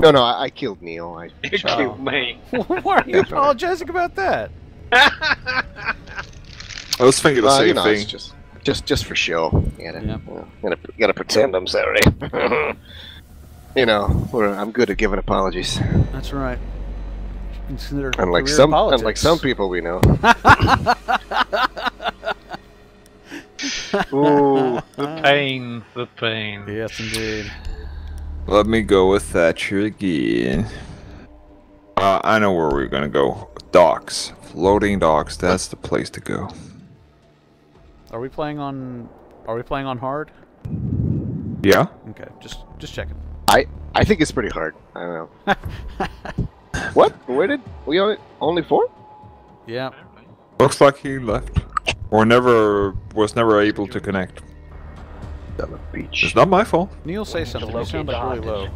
No, no, I, I killed Neil. I You shot killed me. Why are you apologizing about that? I was thinking the Well, same you know, thing. it's just, just, just for show. You gotta, Yeah. you gotta, gotta pretend I'm sorry. you know, we're, I'm good at giving apologies. That's right. Consider Unlike some, politics. unlike some people we know. Ooh, The pain, the pain. Yes, indeed. Let me go with Thatcher again. Uh, I know where we're gonna go. Docks. Floating docks. That's the place to go. Are we playing on? Are we playing on hard? Yeah? Okay, just just checking. I, I think it's pretty hard. I don't know. what? Where did we only only four? Yeah. Looks like he left. Or never was never able to connect. On the beach. It's not my fault. Neil, say something. You sound like really low.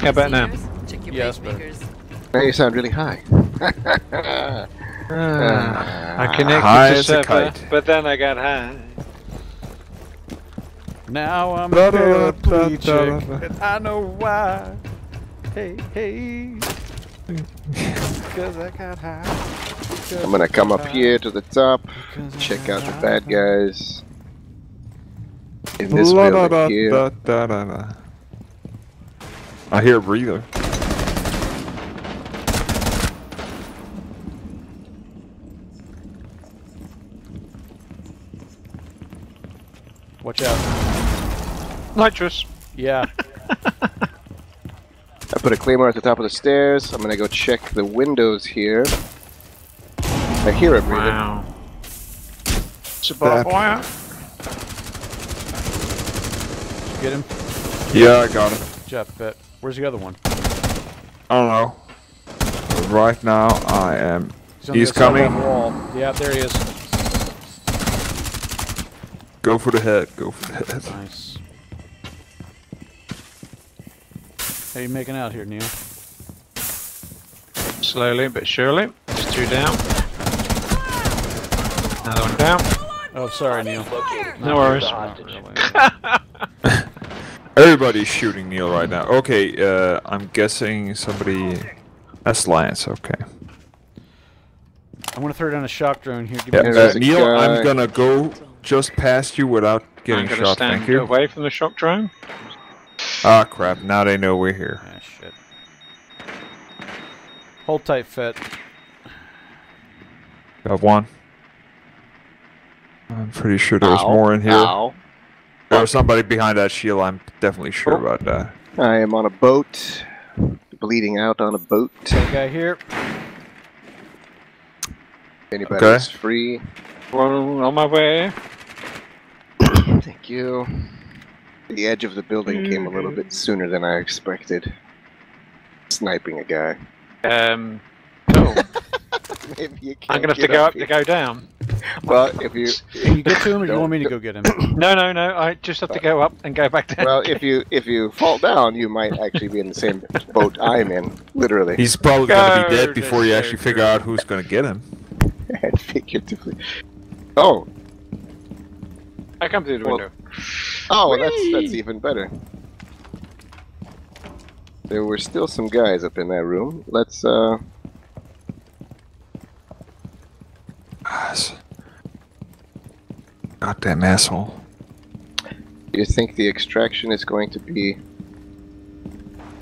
How about now? Check your Yes, pacemakers. Now you sound really high. Ah, ah, I connected High to as a server, but then I got high. Now I'm Da a da da paraplegic, da da. and I know why. Hey, hey. Because I got high. 'Cause I'm gonna come up here to the top, check out the bad guys. In this La da da here. da da da da. I hear a breather. Watch out. Nitrous. Yeah. I put a claymore at the top of the stairs. I'm gonna go check the windows here. I hear a breather. Wow. It's a barbed wire. Get him. Yeah, I got him. Jeff, job, Bet. Where's the other one? I don't know. But right now, I am. on He's the other side of coming. that Yeah, there he is. Go for the head. Go for the head. Nice. How you making out here, Neil? Slowly but surely. There's two down. Another one down. Oh, sorry, Neil. No worries. Not really. Everybody's shooting Neil right now. Okay, uh, I'm guessing somebody. That's Lance. Okay. I'm gonna throw down a shock drone here. Give Yeah, me uh, Neil, guy. I'm gonna go just past you without getting I'm shot. stand Thank you. away from the shock drone. Ah, crap! Now they know we're here. Ah, shit. Hold tight, Fett. Got one. I'm pretty sure there's Ow, more in here. Ow. There was somebody behind that shield. I'm definitely sure Oh. about that. I am on a boat. Bleeding out on a boat. That guy here. Anybody Okay. is free. Well, on my way. Thank you. The edge of the building came a little bit sooner than I expected. Sniping a guy. Um, cool. Maybe you I'm gonna have to go up here. to go down. Well, if you Can you get to him, or do you want me to go get him? No, no, no. I just have to go up and go back down. well, if you if you fall down, you might actually be in the same boat I'm in, literally. He's probably gonna be dead before you actually figure out who's gonna get him. and figuratively. Oh, I come through the Well- window. oh, that's that's even better. There were still some guys up in that room. Let's uh Goddamn asshole. do you think the extraction is going to be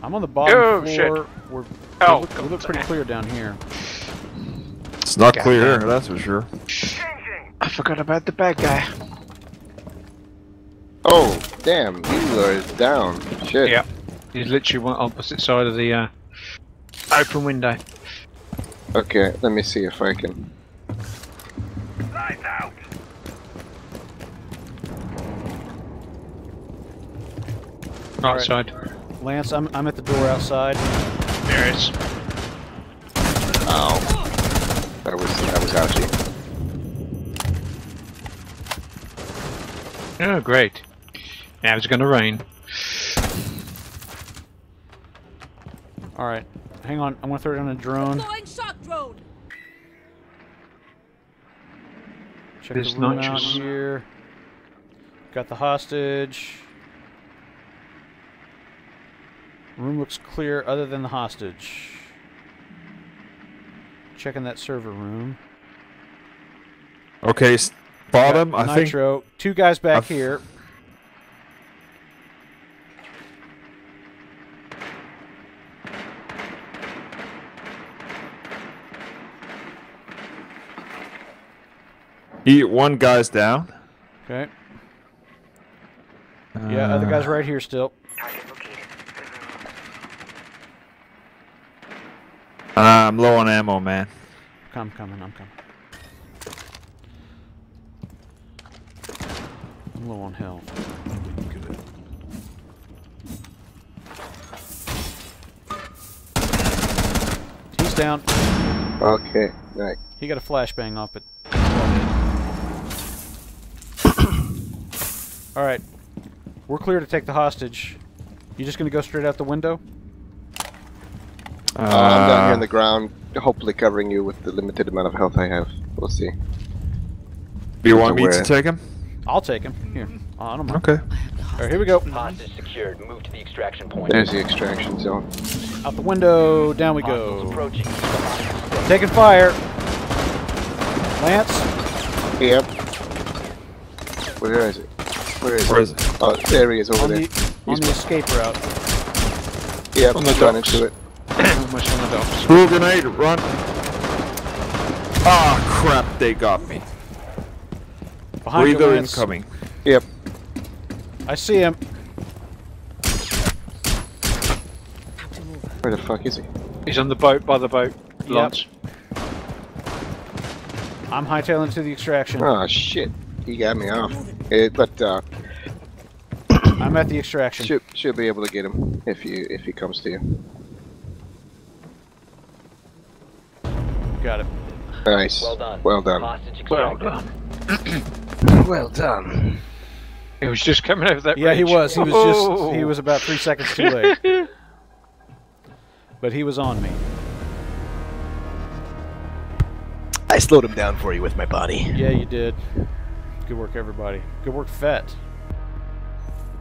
I'm on the bottom Oh, floor. shit. We're, Oh, we look, we look pretty clear down here. It's not God clear, damn. that's for sure. I forgot about the bad guy. Oh, damn, you are down. Shit. Yeah. He's literally one opposite side of the uh, open window. Okay, let me see if I can. Right Lance, I'm, I'm at the door outside. There it is. Ow. That was that was ouchy. Oh, great. Now it's gonna rain. All right, hang on. I'm gonna throw down a drone. Deploying shock drone. Check There's the room out here. Got the hostage. Room looks clear other than the hostage. Checking that server room. Okay, bottom. I think. Nitro. Two guys back I've- here. He, one guy's down. Okay. Yeah, other Uh, guy's right here still. I'm low on ammo, man. Come, coming, I'm coming. I'm low on health. He's down. Okay, right. He got a flashbang off it. All right, we're clear to take the hostage. You just gonna go straight out the window? Uh, I'm down here on Uh, the ground, hopefully covering you with the limited amount of health I have. We'll see. Do you want me to take him? I'll take him. Here, I don't mind. Okay. All right, here we go. Hostage secured. Move to the extraction point. There's the extraction zone. Out the window. Down we go. approaching. Keep the hostage safe. Taking fire. Lance. Yep. Where is it? Where is Where it? is it? Oh, there he is over on there. the on He's the escape route. Yep, on the run docks. into it. Almost on the docks. Screw grenade, run! Ah, crap! They got me. Behind you, Breather Lance. incoming. Yep. I see him. Where the fuck is he? He's on the boat, by the boat. Lance. I'm hightailing to the extraction. Oh shit, he got me off. Eh, but uh, I'm at the extraction. should should be able to get him if you if he comes to you. Got it. Nice. Well done. Well done. Well done. Well done. He was just coming over that Yeah, he was. He was just. Oh. He Oh. was about three seconds too late. but he was on me. I slowed him down for you with my body. Yeah, you did. Good work, everybody. Good work, Fett.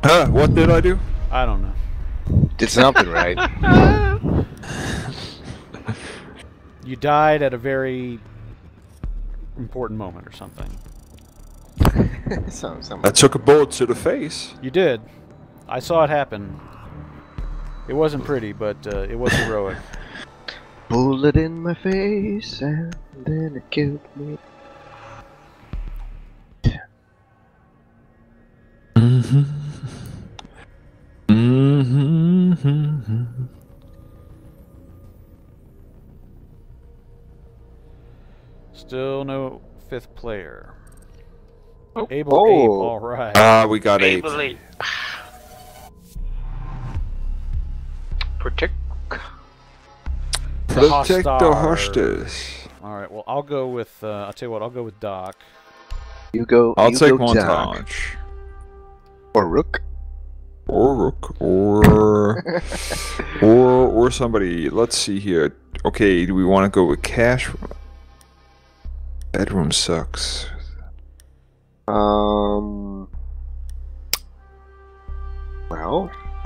Huh? What did I do? I don't know. Did something right. You died at a very important moment or something. some, some. I took a bullet to the face. You did. I saw it happen. It wasn't pretty, but uh, it was heroic. Bullet in my face and then it killed me. Mm-hmm. Still no fifth player. Oh. Able Oh. Ape, all right. Ah, we got eight. Ably. Protect. Protect the hostile. hostage. all right. Well, I'll go with. Uh, I'll tell you what. I'll go with Doc. You go. I'll you take go Doc. montage. Or Rook. Or Rook, or or or somebody. Let's see here. Okay, do we want to go with cash? Bedroom sucks. Um. Well.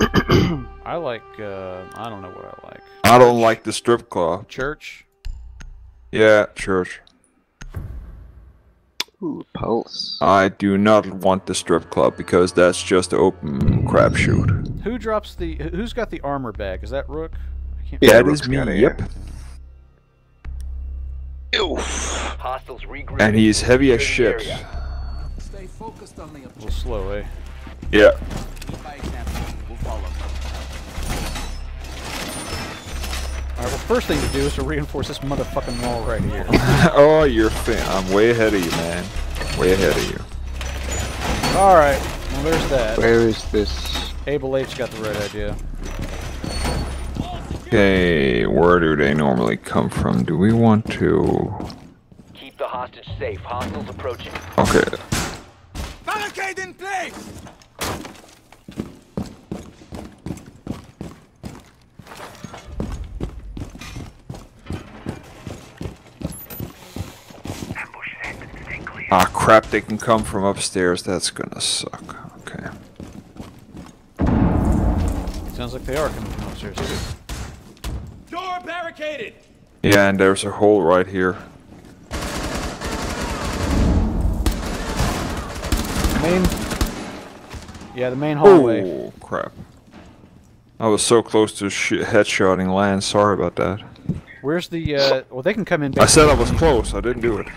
I like. Uh, I don't know what I like. I don't like the strip club. Church. Yeah, church. Ooh, pulse. I do not want the strip club because that's just open crapshoot. Who drops the? who- Who's got the armor bag? Is that Rook? I can't. Yeah, that Rook's is me. got it, Yep. Oof. Hostiles regroup. And he's heavy as shit. Stay focused on the A little slow, eh? Yeah. Lead by example. We'll follow. All right. Well, first thing to do is to reinforce this motherfucking wall right here. oh, you're fin. I'm way ahead of you, man. Way ahead of you. All right. Well, there's that. Where is this? Able h's got the right idea. Okay, where do they normally come from? Do we want to? Keep the hostage safe. Hostiles approaching. Okay. Barricade in place! Ah, crap! They can come from upstairs. That's gonna suck. Okay. Sounds like they are coming from upstairs, too. Door barricaded. Yeah, and there's a hole right here. Main. Yeah, the main hallway. Oh crap! I was so close to sh- headshotting Lance. Sorry about that. Where's the? Uh, well, they can come in. I said I was close. I didn't do it.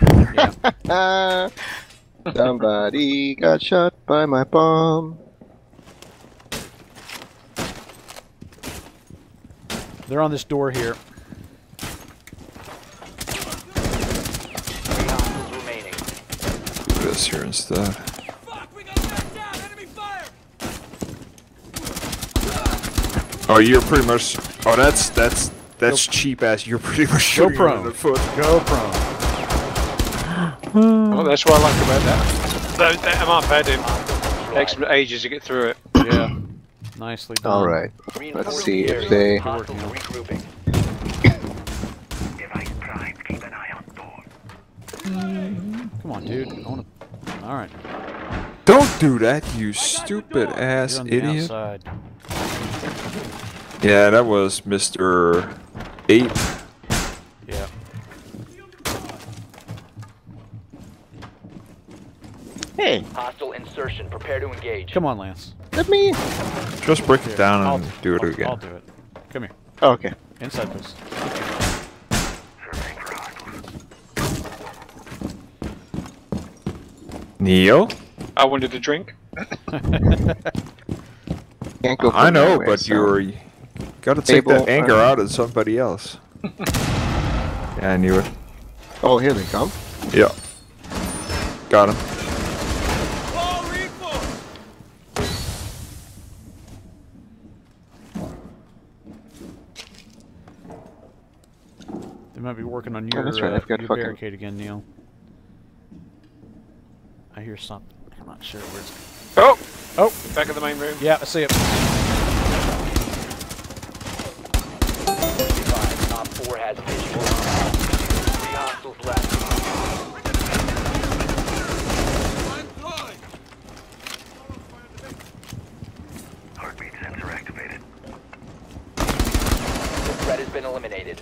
Ah, somebody got shot by my bomb. They're on this door here. Three hostiles remaining. Do this here instead. Fuck, we got back down. Enemy fire. Oh, you're pretty much. Oh, that's that's that's cheap ass. You're pretty much shooting him prone. the foot. Go prone. Oh, that's what I like about that. That, that MR pad in. Takes them ages to get through it. Yeah. Nicely done. All right. Let's see if they- Come on, dude. I wanna... All right. Don't do that, you stupid ass Get on the idiot. outside. Yeah, that was Mr. Ape. Yeah. Hey, Hostile insertion. Prepare to engage. Come on, Lance. let me. Just break it down I'll, and do it I'll, again. I'll do it. Come here. Oh, okay. Inside, please. Neo? I wanted a drink. Can't go. I know, that way, but so- you're you gotta take Table, that anger uh, out of somebody else. yeah, I knew it. Oh, here they come. Yeah. Got him. They might be working on Oh, your, that's right, uh, I've got your fucking- barricade again, Neil. I hear something. I'm not sure where it's. Oh! Oh! Back of the main room. Yeah, I see it. Five. Top four has visual. Three hostiles left. I'm deployed. The threat has been eliminated.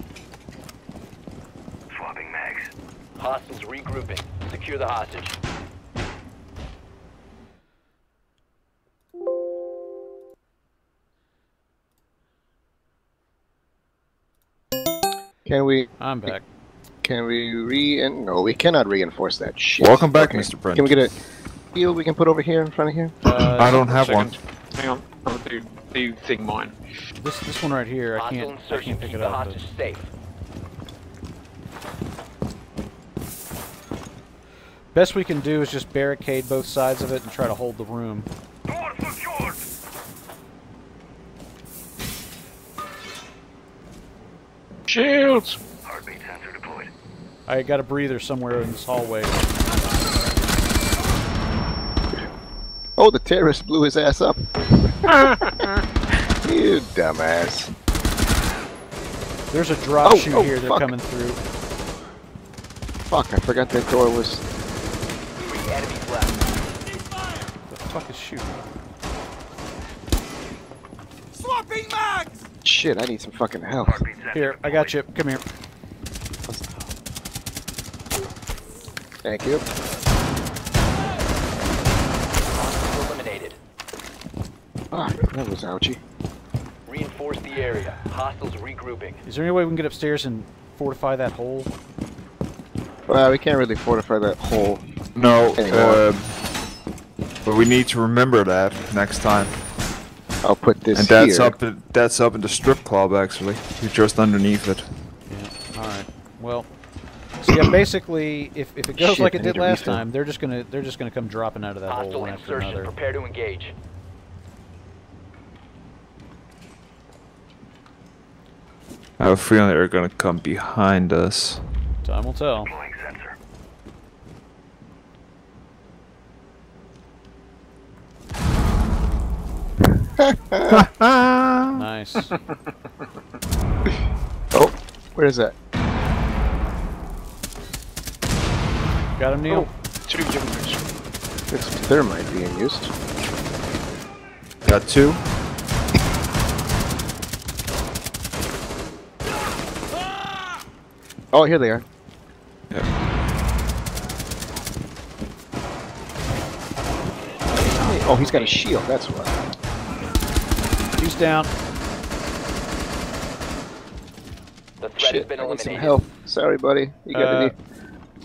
Swapping mags. Hostiles regrouping. Secure the hostage. Can we? I'm back. Can we re? No, we cannot reinforce that shit. Welcome back, Okay. Mr. Brent. Can we get a field we can put over here in front of here? Uh, I don't have one. Hang on. I'll do, do thing mine. This this one right here, I can't I can't pick Keep it the up. but- hostage safe. Best we can do is just barricade both sides of it and try to hold the room. Door secured. Shields! Heartbeat sensor deployed. I got a breather somewhere in this hallway. Oh, the terrorist blew his ass up. you dumbass. There's a drop Oh, chute oh, here. They're fuck. coming through. Fuck! I forgot that door was. Three enemies left. The fuck is shooting? Swapping mags. Shit! I need some fucking help. Here, I got you. Come here. Thank you. Hostiles eliminated. Ah, that was ouchy. Reinforce the area. Hostiles regrouping. Is there any way we can get upstairs and fortify that hole? Well, we can't really fortify that hole. No, uh, but we need to remember that next time. I'll put this And that's here. up. in- That's up in the strip club actually. You're just underneath it. Yeah. All right. Well. So yeah, basically, if, if it goes Shit, like it did last refill. time, they're just gonna they're just gonna come dropping out of that hole Hostile one after insertion. another. Prepare to engage. I have a feeling they're gonna come behind us. Time will tell. nice. oh, where is that? Got him, Neil. Oh, two different. It's thermite being used. Got two. oh, here they are. Yeah. Oh, he's got a shield, that's what. He's down. The threat has Shit, been I need some eliminated. help. Sorry, buddy. You got Uh, any?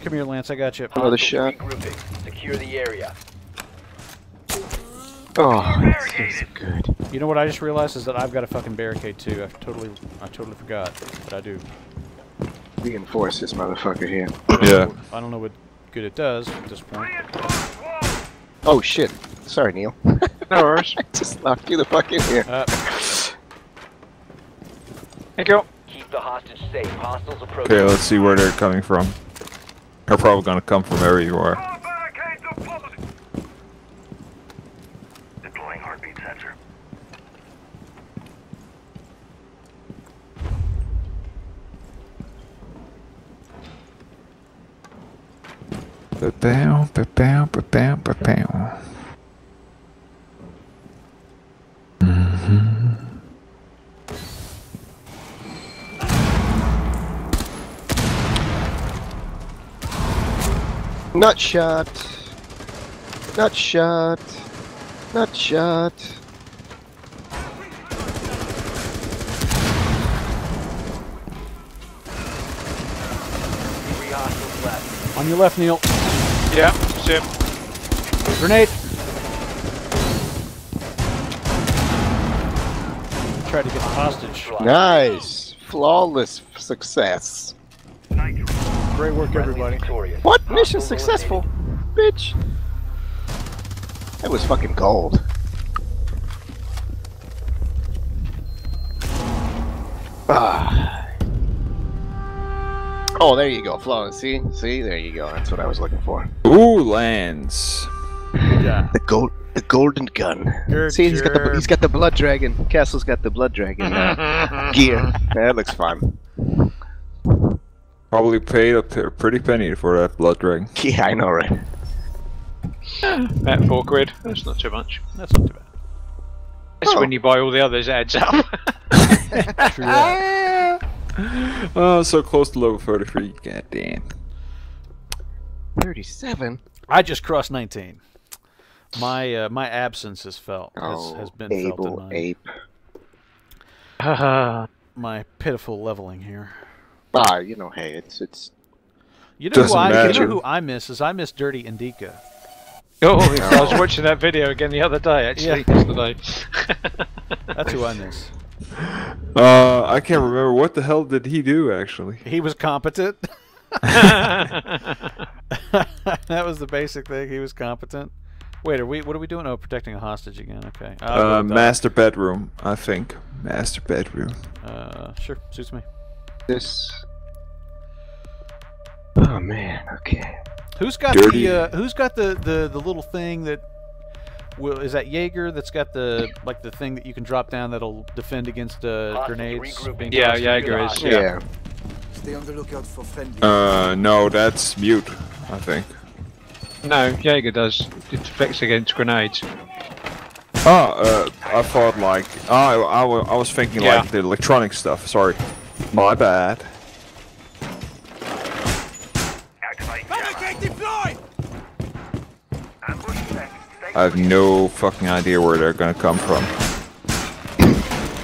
Come here, Lance. I got you. Another Hostiles shot. regrouping. Secure the area. Oh, this is good. You know what I just realized is that I've got a fucking barricade too. I totally, I totally forgot, but I do. Reinforce this motherfucker here. Yeah. I don't know what good it does at this point. Oh shit. Sorry, Neil. No worries. I just locked you the fuck in here. Uh, Thank you. Keep the hostage safe. Hostiles approaching. Okay, let's see where they're coming from. They're probably gonna come from everywhere. All barricades deployed. Deploying heartbeat sensor. Ba-bow, ba-bow, ba-bow, ba-bow. Nut shot. Nut shot. Nut shot. Three hostiles left. on your left, Neil. Yeah, Sim. Grenade. Tried to get the hostage. Nice. Flawless success. Great work, everybody. What? Mission successful. Bitch. That was fucking gold. Ah. Oh, there you go, flawless. See, see, there you go. That's what I was looking for. Ooh, Lance. Yeah. The gold, the golden gun. Good See, he's got the he's got the blood dragon. Castle's got the blood dragon uh, gear. That looks fun. Probably paid a p- pretty penny for that blood dragon. Yeah, I know, right? About four quid. That's not too much. That's not too bad. That's Oh. when you buy all the others, it adds up. True that. Oh, so close to level 33. God damn. Thirty-seven. I just crossed 19. My uh, my absence is felt has, Oh, has been felt in able my, ape. my pitiful leveling here. Ah, you know, hey, it's it's. You know, who I, you know who I miss is I miss Dirty Indica. oh, I was watching that video again the other day, actually, yesterday. That's who I miss. Uh, I can't remember. What the hell did he do, actually? He was competent. that was the basic thing. He was competent. Wait, are we? What are we doing? Oh, protecting a hostage again. Okay. I'll Uh, master bedroom, I think. Master bedroom. Uh, sure, suits me. This. Oh man. Okay. Who's got Dirty. the? Uh, who's got the, the the little thing that? Will is that Jaeger that's got the like the thing that you can drop down that'll defend against uh, Hostiles grenades? being Yeah, tossed? Jaeger is, Secure Yeah. Yeah. Stay on the lookout for friendly. Uh, no, that's mute, I think. no, Jaeger does. It deflects against grenades. Oh, uh, I thought like, oh, I, I, I was thinking Yeah. like the electronic stuff. Sorry, my bad. Activating camera. Barricade deployed! Ambush set. Stay I have no fucking idea where they're gonna come from.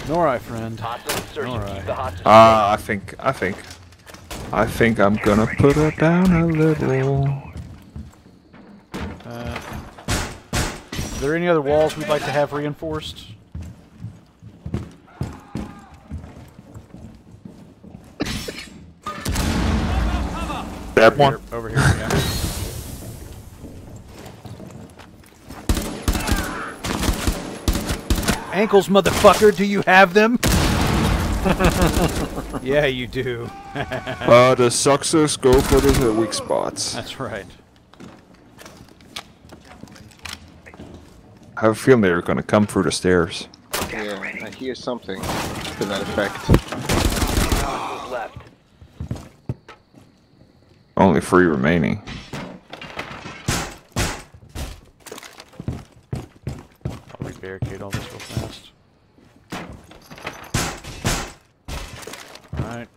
Nor I, friend. Hostile insertion. Alright. Keep the hostage Ah, I think, I think, I think I'm gonna put it down a little. Uh, are there any other walls we'd like to have reinforced? That one. Here, over here. Yeah. Ankles, motherfucker. Do you have them? yeah, you do. Uh, the success go for the weak spots. That's right. I have a feeling they're gonna come through the stairs. Yeah. I hear something to that effect. Only three remaining. I'll re-barricade all this real fast. Alright.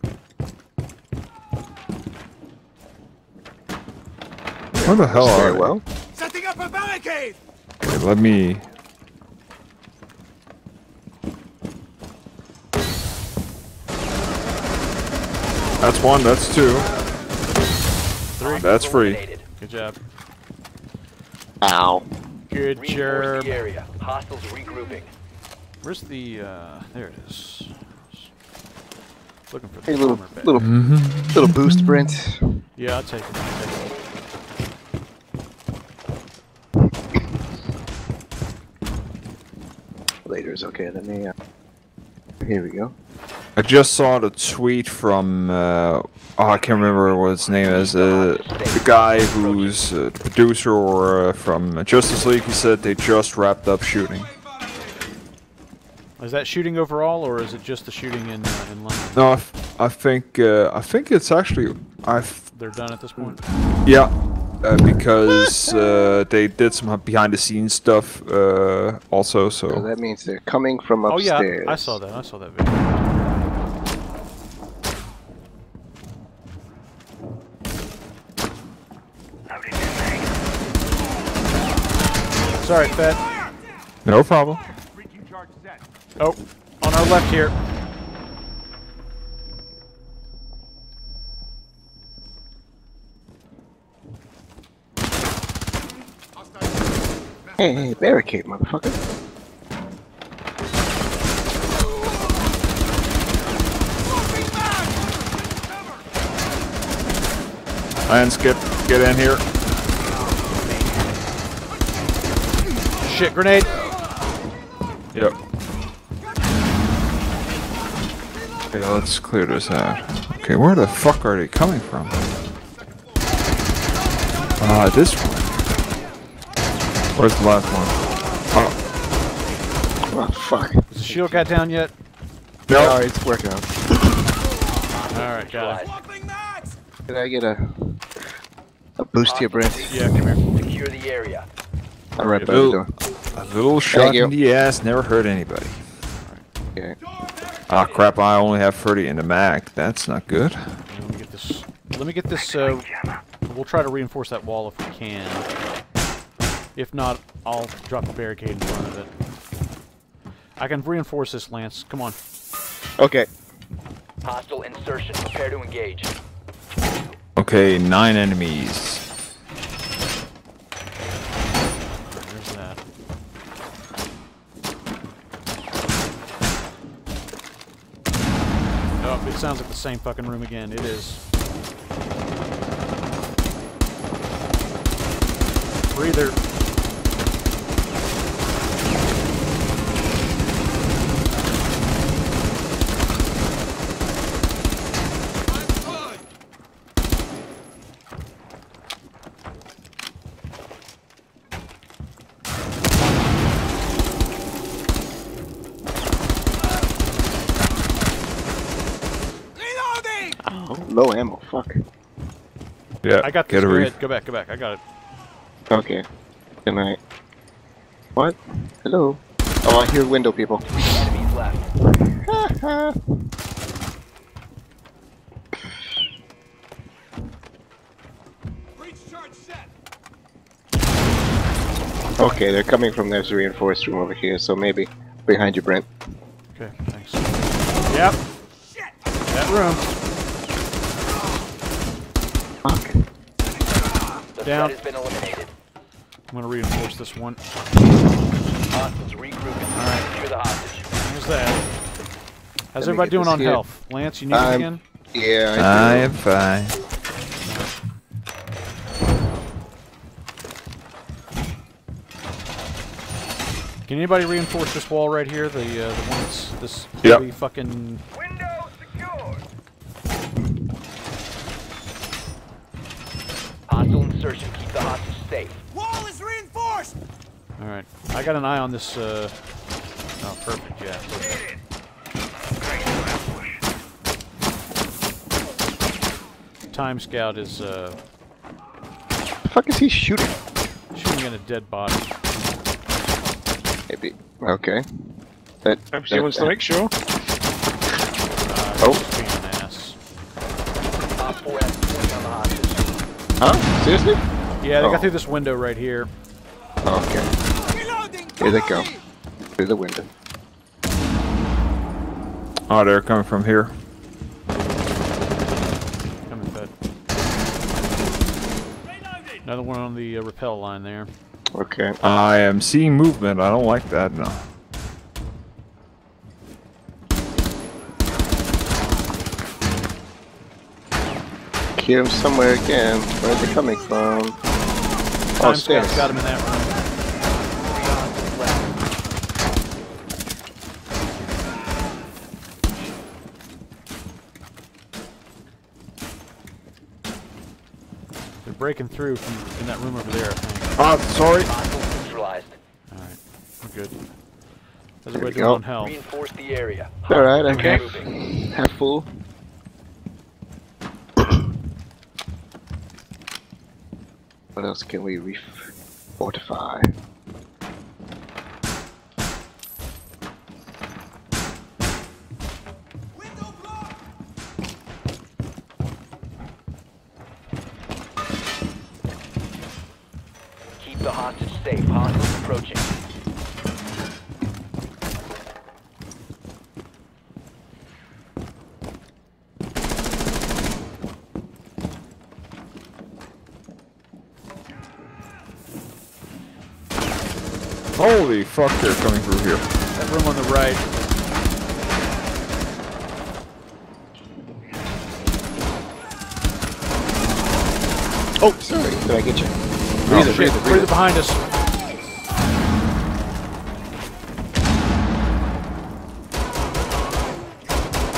Where the hell Very are they? well. Setting up a barricade! Okay, let me. That's one. That's two. Three. That's free. Good job. Ow. Good job. the area. Hostiles regrouping. Where's the, uh, there it is. Looking for the Hey, little, armor bag. little, little boost, Brent. Yeah, I'll take it. I'll take it. Later okay. Let me. Uh, here we go. I just saw the tweet from. Uh, oh, I can't remember what his name is. Uh, the guy who's uh, the producer or uh, from Justice League. He said they just wrapped up shooting. Is that shooting overall, or is it just the shooting in uh, in London? No, I, f- I think uh, I think it's actually I. F- They're done at this point. yeah, uh, because uh, they did some behind the scenes stuff uh, also. So So that means they're coming from upstairs. Oh upstairs. yeah, I saw that. I saw that video. How did you say? Sorry, Fed. no problem. Breaching charge set. Oh, on our left here. Hey, hey, barricade, motherfucker. Lance, get get in here. Shit, grenade. Yep. Okay, let's clear this out. Okay, where the fuck are they coming from? Ah, this one. Where's the last one? Oh, Oh, fuck. Is the shield got down yet? No, all right it's working out. All right, got it. Swapping! Did I get a a boost here, Brent? Yeah, come here. Secure the area. I'll right by the Bill. door. a little shot you. in the ass never hurt anybody. Okay. Ah, crap! I only have 30 in the mag. That's not good. Let me get this. Let me get this. Uh, we'll try to reinforce that wall if we can. If not, I'll drop a barricade in front of it. I can reinforce this, Lance. Come on. Okay. Hostile insertion. Prepare to engage. Okay, nine enemies. There's that. Oh, it sounds like the same fucking room again. It is. Breather. Reloading! Oh, low ammo. Fuck. Yeah, I got this. Get a Go. Go back. Go back. I got it. Okay. Good night. What? Hello? Oh, I hear window people. Enemies left. Breach charge set! Okay, they're coming from this reinforced room over here, so maybe behind you, Brent. Okay. Thanks. Yep. That room. Fuck. The Down. threat has been eliminated. I'm gonna reinforce this one. Hostiles regrouping. All right. Secure the hostage. There's that. How's Let everybody doing on here. health? Lance, you need it I'm- again? Yeah, I I do. am fine. Can anybody reinforce this wall right here? The uh, the one that's this Yep. heavy fucking. Window secured. Hostile insertion. Keep the hostage safe. Wall is reinforced! All right, I got an eye on this. Uh... Oh, perfect. Yeah. Hit it. Great ambush. Time Scout is uh, The fuck is he shooting? shooting at a dead body. Maybe. Okay. That, Obviously wants to make sure. Uh, Oh. just being an ass. Op 4 has point on the hostage. Huh? Seriously? Yeah, they Oh. got through this window right here. Okay. Here they go. Through the window. Oh, they're coming from here. Coming fed. Another one on the uh, rappel line there. Okay. I am seeing movement. I don't like that. No. Hear them somewhere again. Where are they coming from? Oh, Time stairs. Scout's got him in that room. Three hostiles left. They're breaking through from in that room over there, I think. Ah, sorry. Hostiles neutralized. Alright, we're good. How's we everybody go. doing on health? Reinforce the area. All right. Okay. moving. Half full. What else can we re-fortify? Keep the hostage safe. Hostiles approaching. Holy fuck, they're coming through here. That room on the right. Oh, sorry. Did I get you? Oh, Breathe it, shit, breathe it, breathe breathe behind us.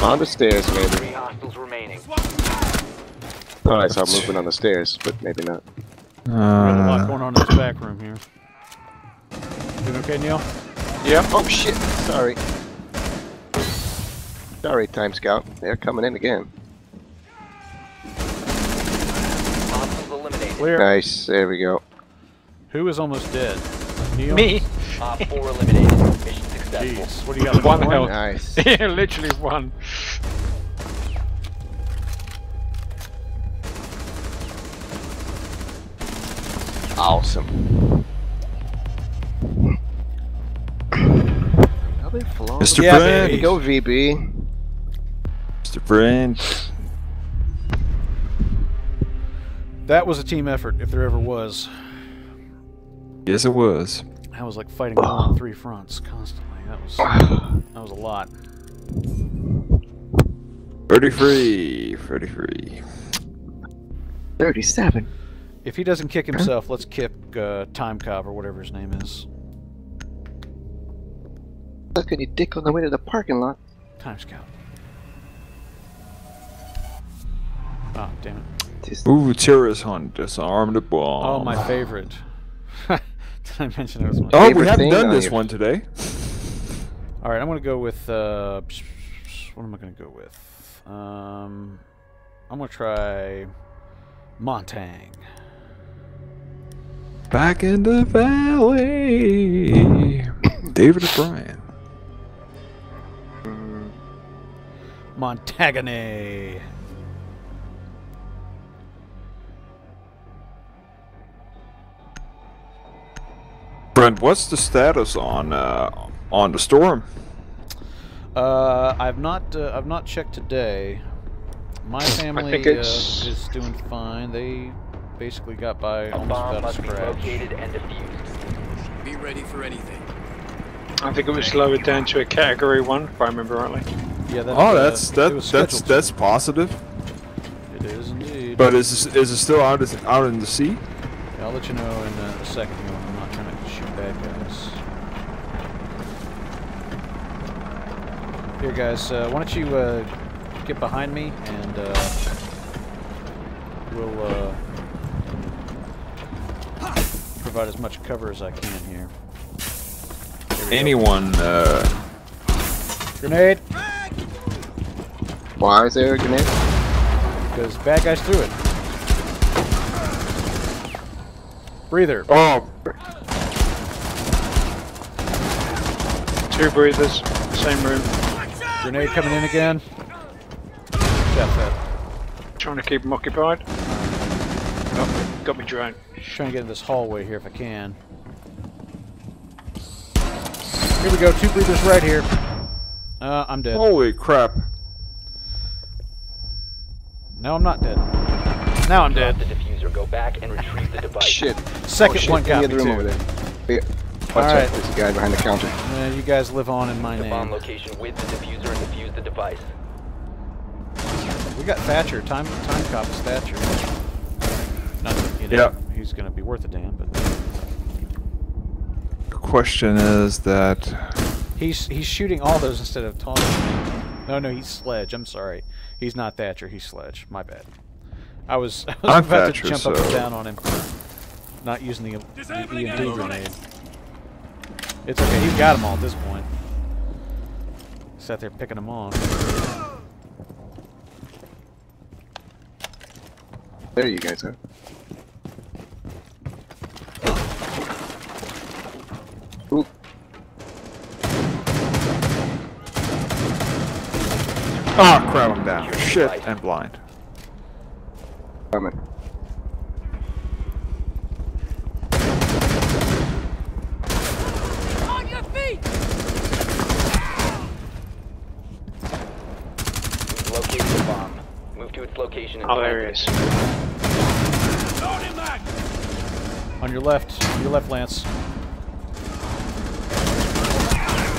On the stairs, maybe. Three hostiles remaining. Oh, I'm moving on the stairs, but maybe not. We got a lot Uh, going on in this back room here. Doing okay, Neil? Yep. Oh shit. Sorry. Sorry, Time Scout. They're coming in again. Clear. Nice. There we go. Who is almost dead? Neil? Me? Op 4 eliminated. Mission successful. Jeez. What do you got? One One health. Nice. yeah, literally one. Awesome. Mr. Yeah, Brand. baby. Go VB. Mr. Brand. That was a team effort, if there ever was. Yes, it was. That was like fighting on three fronts constantly. That was that was a lot. 33. 33. 37. If he doesn't kick himself, let's kick uh, Time Cobb or whatever his name is. Look at you dick on the way to the parking lot. Time Scout. Oh, damn it. Just Ooh, terrorist hunt. Disarm the bomb. Oh, my favorite. Did I mention it was my Oh, we haven't done this one today. All right, I'm gonna go with. Uh, what am I gonna go with? Um, I'm gonna try Montang. Back in the valley. David O'Brien. Montagane. Brent, what's the status on uh, on the storm? Uh, I've not. Uh, I've not checked today. My family uh, is doing fine. They basically got by A almost bomb without a must be scratch. located and defused. Be ready for anything. I think it was lowered down to a category one, if I remember rightly. Yeah, that, Oh, uh, that's it that that's scheduled. that's positive. It is indeed. But is is it still out is- out in the sea? I'll let you know in uh, a second. You know, I'm not trying to shoot bad guys. Here, guys. Uh, why don't you uh, get behind me and uh, we'll uh, provide as much cover as I can here. Here. Anyone? Uh, Grenade, why is there a grenade? because bad guys threw it. Breather. oh, Two breathers, same room. Grenade coming in again. Shot that. Trying to keep them occupied. Oh, got me drone. trying to get in this hallway here if I can. Here we go, two breathers right here. Uh, I'm dead. Holy crap. No, I'm not dead. Now I'm Drop dead. the diffuser. Go back and retrieve the device. Shit. Second oh, shit. one in got the me other room too. over there. Yeah. Watch Alright. out, there's a guy behind the counter. Uh, you guys live on in my The bomb location with the diffuser and defuse the device. We got Thatcher. Time time cop is Thatcher. Not that, you know, Yeah. he's gonna be worth a damn, but The question is that he's he's shooting all those instead of taunting me. No, no, he's Sledge. I'm sorry. He's not Thatcher. He's Sledge. My bad. I was, I was I'm about Thatcher, to jump up and down on him, not using the, the EMP grenade. It's okay. He's got them all at this point. Sat there picking them off. There you guys are. Ah crap I'm down. Shit and blind. coming. On your feet! We've located the bomb. Move to its location and Oh, there he it. is. On your left, on your left, Lance.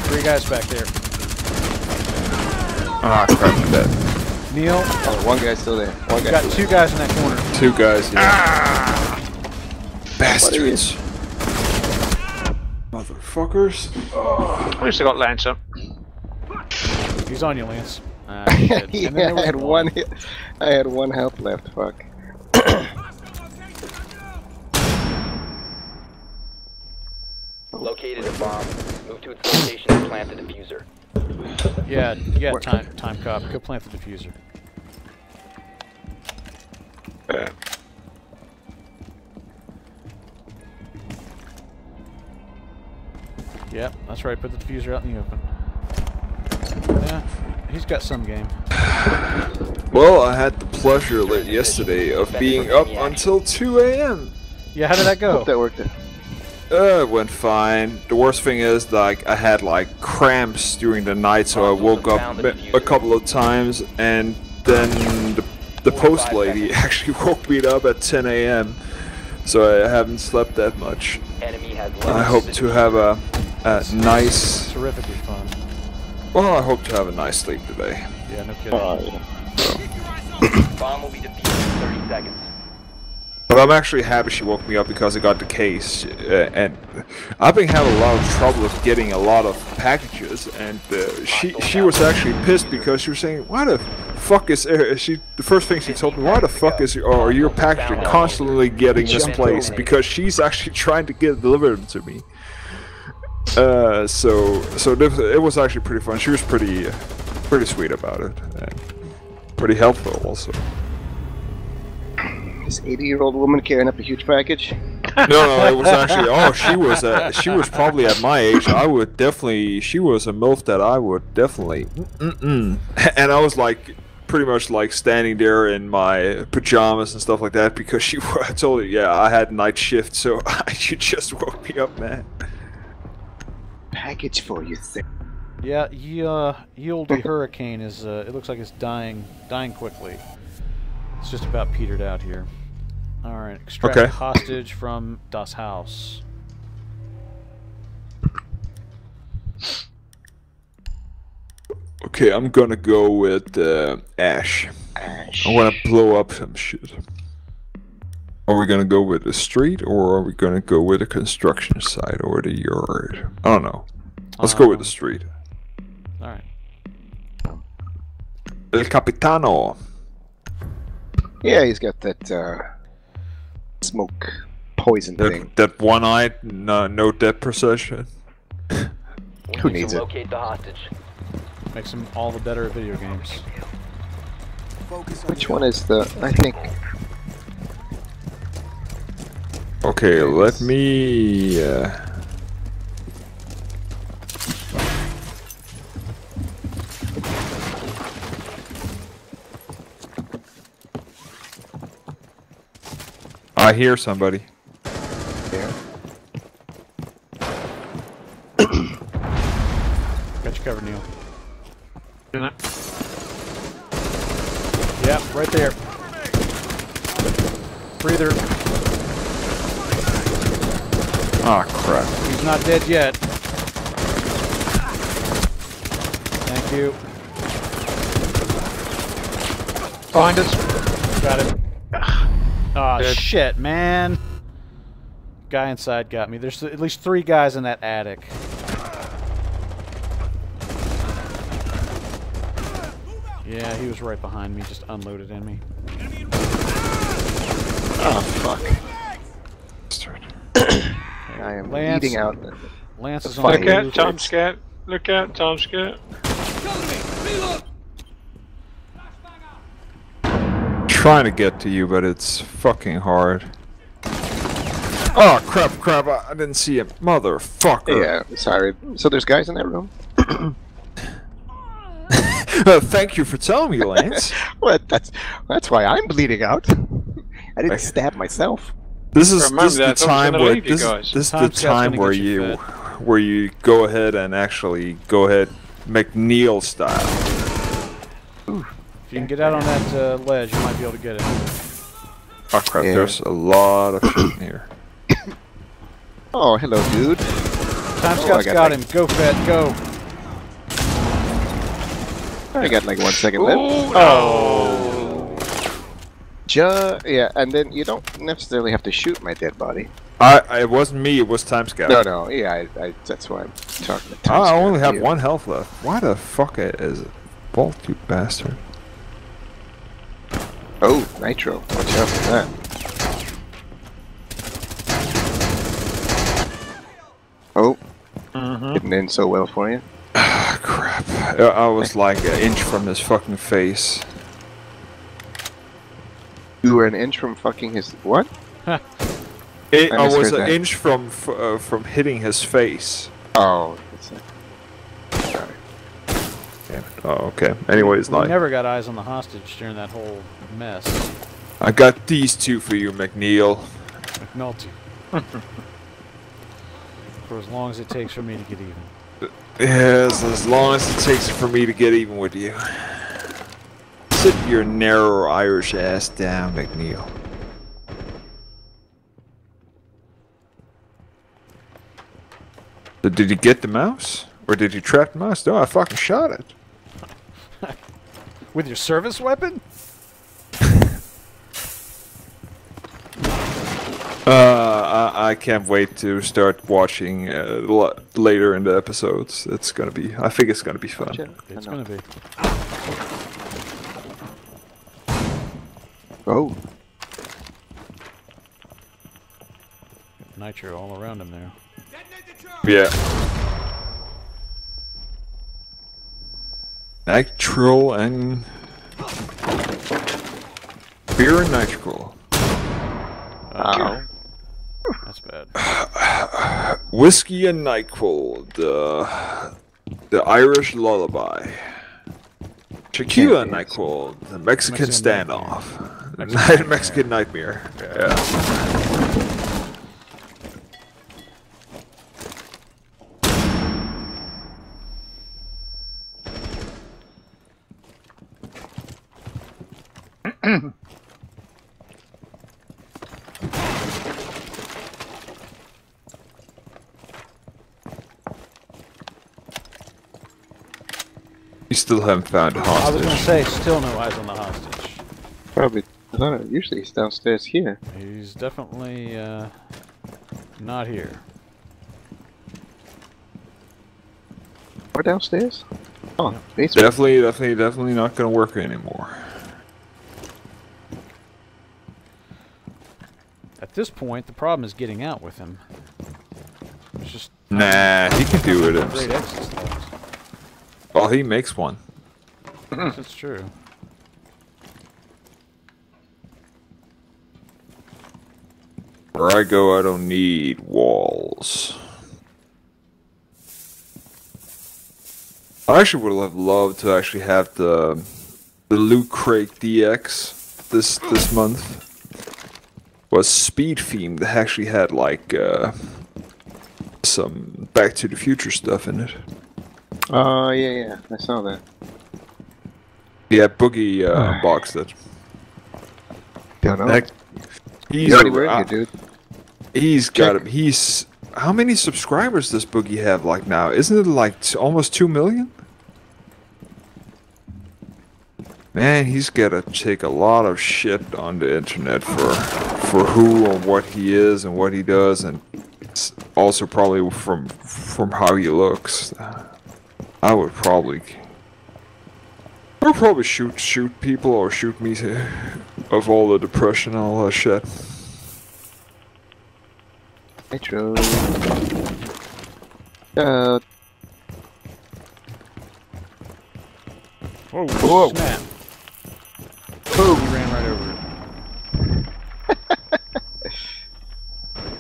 Three guys back there. Ah crap I'm dead. Neil, Oh, one guy's still there. One guy. got two guys in that corner. Two guys, yeah. Bastards. Motherfuckers. At least I got Lance up. He's on you, Lance. Ah, shit. And then yeah, I had Paul. one hit. I had one health left. Fuck. Located a bomb. Move to its location and plant the diffuser. Yeah, you got What- time, time cop. Go plant the diffuser. Yep, that's right. Put the diffuser out in the open. Yeah, he's got some game. Well, I had the pleasure late yesterday of being up until 2 a.m. Yeah, how did that go? Hope that worked. Uh, it went fine. The worst thing is, like, I had like cramps during the night, so I woke up a couple of times, and then the, the post lady actually woke me up at 10 a.m. So I haven't slept that much. I hope to have a, a nice. Terrifically fun. Well, I hope to have a nice sleep today. Yeah, no kidding. Oh, Bomb will be defused in 30 seconds. But I'm actually happy she woke me up because I got the case, uh, and I've been having a lot of trouble with getting a lot of packages, and uh, she she was actually pissed because she was saying, "Why the fuck is uh, she?" The first thing she told me, "Why the fuck is your or your package constantly getting misplaced?" Because she's actually trying to get delivered to me. Uh, so so it was actually pretty fun. She was pretty pretty sweet about it, and pretty helpful also. This 80-year-old woman carrying up a huge package. no, no, it was actually. Oh, she was. Uh, she was probably at my age. I would definitely. She was a milf that I would definitely. Mm-mm. And I was like, pretty much like standing there in my pajamas and stuff like that because she. I told her, yeah, I had night shift, so she just woke me up, man. Package for you, sir. Yeah, ye, uh, ye olde hurricane is. Uh, it looks like it's dying, dying quickly. It's just about petered out here. All right, extract Okay. hostage from Das House. Okay, I'm gonna go with uh, Ash. Ash. I want to blow up some shit. Are we gonna go with the street, or are we gonna go with the construction site or the yard? I don't know. Let's go with the Um, street. All right. El Capitano. Yeah, he's got that uh, smoke poison thing. That, that one-eyed, no, no depth perception. We Who need needs to it? locate the hostage. Makes them all the better at video games. Which one is the? I think. Okay, let me. Uh... I hear somebody. Yeah. Got you covered, Neil. Doing it. Yeah, right there. Breather. Ah, crap. He's not dead yet. Thank you. Find us. Got it. Oh, Dead. shit, man. Guy inside got me. There's at least three guys in that attic. Yeah, he was right behind me, just unloaded in me. Oh fuck! I am Lance. eating out. Lance is on Fuck Look the it. out, roof. Tom Scat. Look out, Tom Scat. Cover me! Reload! Trying to get to you, but it's fucking hard. Oh, crap, crap. I, I didn't see him. Motherfucker. Yeah, sorry. So there's guys in that room. Uh, thank you for telling me, Lance. What? That's that's why I'm bleeding out. I didn't Like- stab myself. This is this is the that, I was time where leave this, this the Time Scott's time gonna where you you where you go ahead and actually go ahead McNeil style. If you can get out on that uh, ledge, you might be able to get it. Oh crap! Yeah. There's a lot of shit in here. Oh, hello, dude. Time Oh, I Scott's got got that. him. Go, Fed, go. I got like one second left. Oh. Ju- yeah, and then you don't necessarily have to shoot my dead body. I, I it wasn't me. It was Time Scout. No, no, yeah, I, I, that's why I'm talking to I Tom only have you. one health left. Why the fuck is it? Bolt, you bastard. Oh, nitro. Watch out for that. Oh, Mm-hmm. didn't end so well for you. Ah, crap. I I was like an inch from his fucking face. You were an inch from fucking his what? It, I I, was an that. inch from f- uh, from hitting his face. Oh, that's a... sorry. Damn it. Oh, okay. Anyways, We like never got eyes on the hostage during that whole mess. I got these two for you, McNeil. McNulty. For as long as it takes for me to get even. Yes, as long as it takes for me to get even with you. Sit your narrow Irish ass down, McNeil. So did you get the mouse? Or did you trap the mouse? No, I fucking shot it. With your service weapon? Uh, I, I can't wait to start watching uh, l- later in the episodes. It's gonna be, I think it's gonna be fun. Watch. It's gonna be. Oh, Nitro all around him there. Detonate! Yeah. Nitro and beer and nitro. ow. That's bad. Whiskey and Nyquil, the the Irish lullaby. Tequila and Nyquil, the Mexican, Mexican standoff. Mexican Mexican, nightmare. Yeah. Haven't found a I was gonna say, still no eyes on the hostage. Probably. I don't know. Usually he's downstairs here. He's definitely uh, not here. Or downstairs? Oh, basement. Definitely, definitely, definitely not gonna work anymore. At this point, the problem is getting out with him. It's just Nah, he can do it himself. exit. Well, he makes one. That's true. Where I go, I don't need walls. I actually would have loved to actually have the the Loot Crate DX this this month. was Speed themed. They actually had like uh, some Back to the Future stuff in it. Oh, yeah, yeah. I saw that. Yeah, Boogie uh, box that. Don't know. Heck, he's He's already a- uh, dude. He's got him. He's how many subscribers does Boogie have like now? Isn't it like t- almost two million? Man, he's gotta take a lot of shit on the internet for for who and what he is and what he does, and also probably from from how he looks. I would probably. I would probably shoot shoot people or shoot me to, of all the depression and all that shit. Nitro. Uh, Oh, Whoa. snap. Boom. He ran right over it.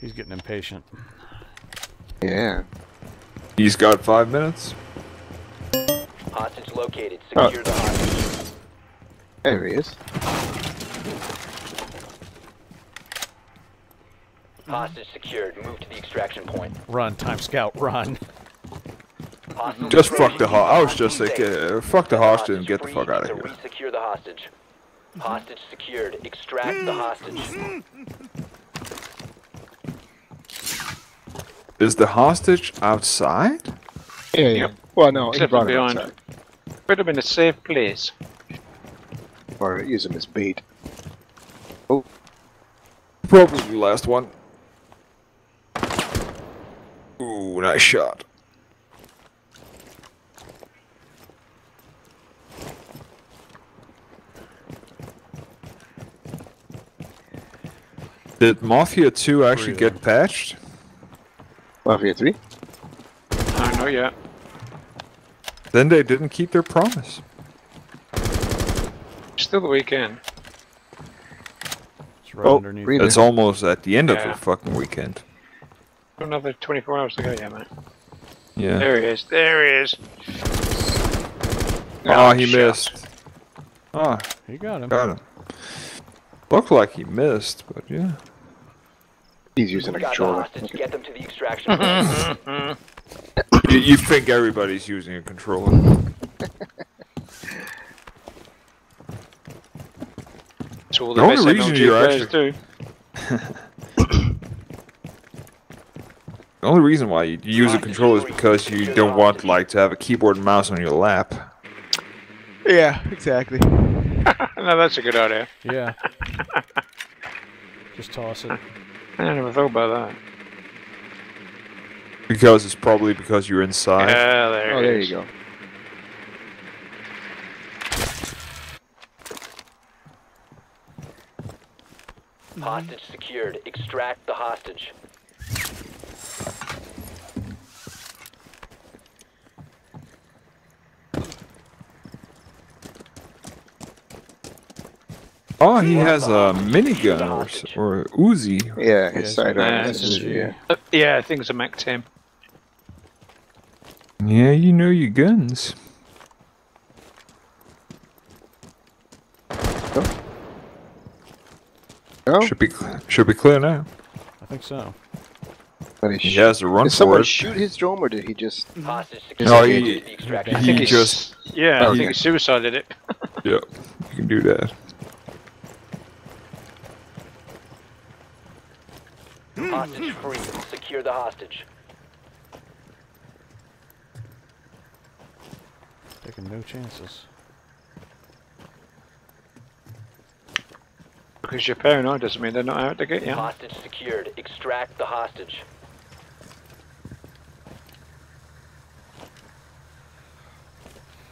He's getting impatient. yeah. He's got five minutes. Hostage located. Oh. Secure the hostage. There he is. Hostage secured. Move to the extraction point. Run, time scout, run. Hostage Just fuck the ho- I was just like, uh, fuck the hostage and get the fuck out of to here. Re-secure the hostage. Hostage secured. Extract the hostage. Is the hostage outside? Yeah, yeah. Well, no, he Except brought for him behind. outside. Put him in a safe place. Or use him as bait. Oh. Probably the last one. Ooh, nice shot. Did Mafia 2 actually Three of get patched? Mafia 3? I don't know yet. Then they didn't keep their promise. Still the weekend. It's right Oh, underneath. really? It's almost at the end of the fucking weekend. Another 24 hours to go, yeah, man. Yeah. There he is. There he is. Ah, oh, he shot. missed. Oh, He got him. got him. Looked like he missed, but yeah. He's using a We got the controller. Get them to the extraction point. You, you think everybody's using a controller? That's all The the, only reason you're actually- do. The only reason why you use a controller is because you don't want like to have a keyboard and mouse on your lap. Yeah, exactly. no, that's a good idea. Yeah. Just toss it. I never thought about that. Because it's probably because you're inside. Yeah, there Oh, there is. you go. Hostage secured. Extract the hostage. Oh, he has a minigun or, s- or Uzi. Yeah, his Yes, sidearm. yeah, yeah. Uh, yeah, I think it's a Mac 10. Yeah, you know your guns. No? Should be should be clear now. I think so. But he He sh- has to run Did for someone it. shoot his drone or did he just. No, Move he- to the extraction I He think he's just- Yeah, Oh, I think yeah. he suicided it. Yeah, you can do that. Hostage free. Secure the hostage. Taking no chances. Because you're paranoid doesn't mean they're not out to get you. Hostage secured. Extract the hostage.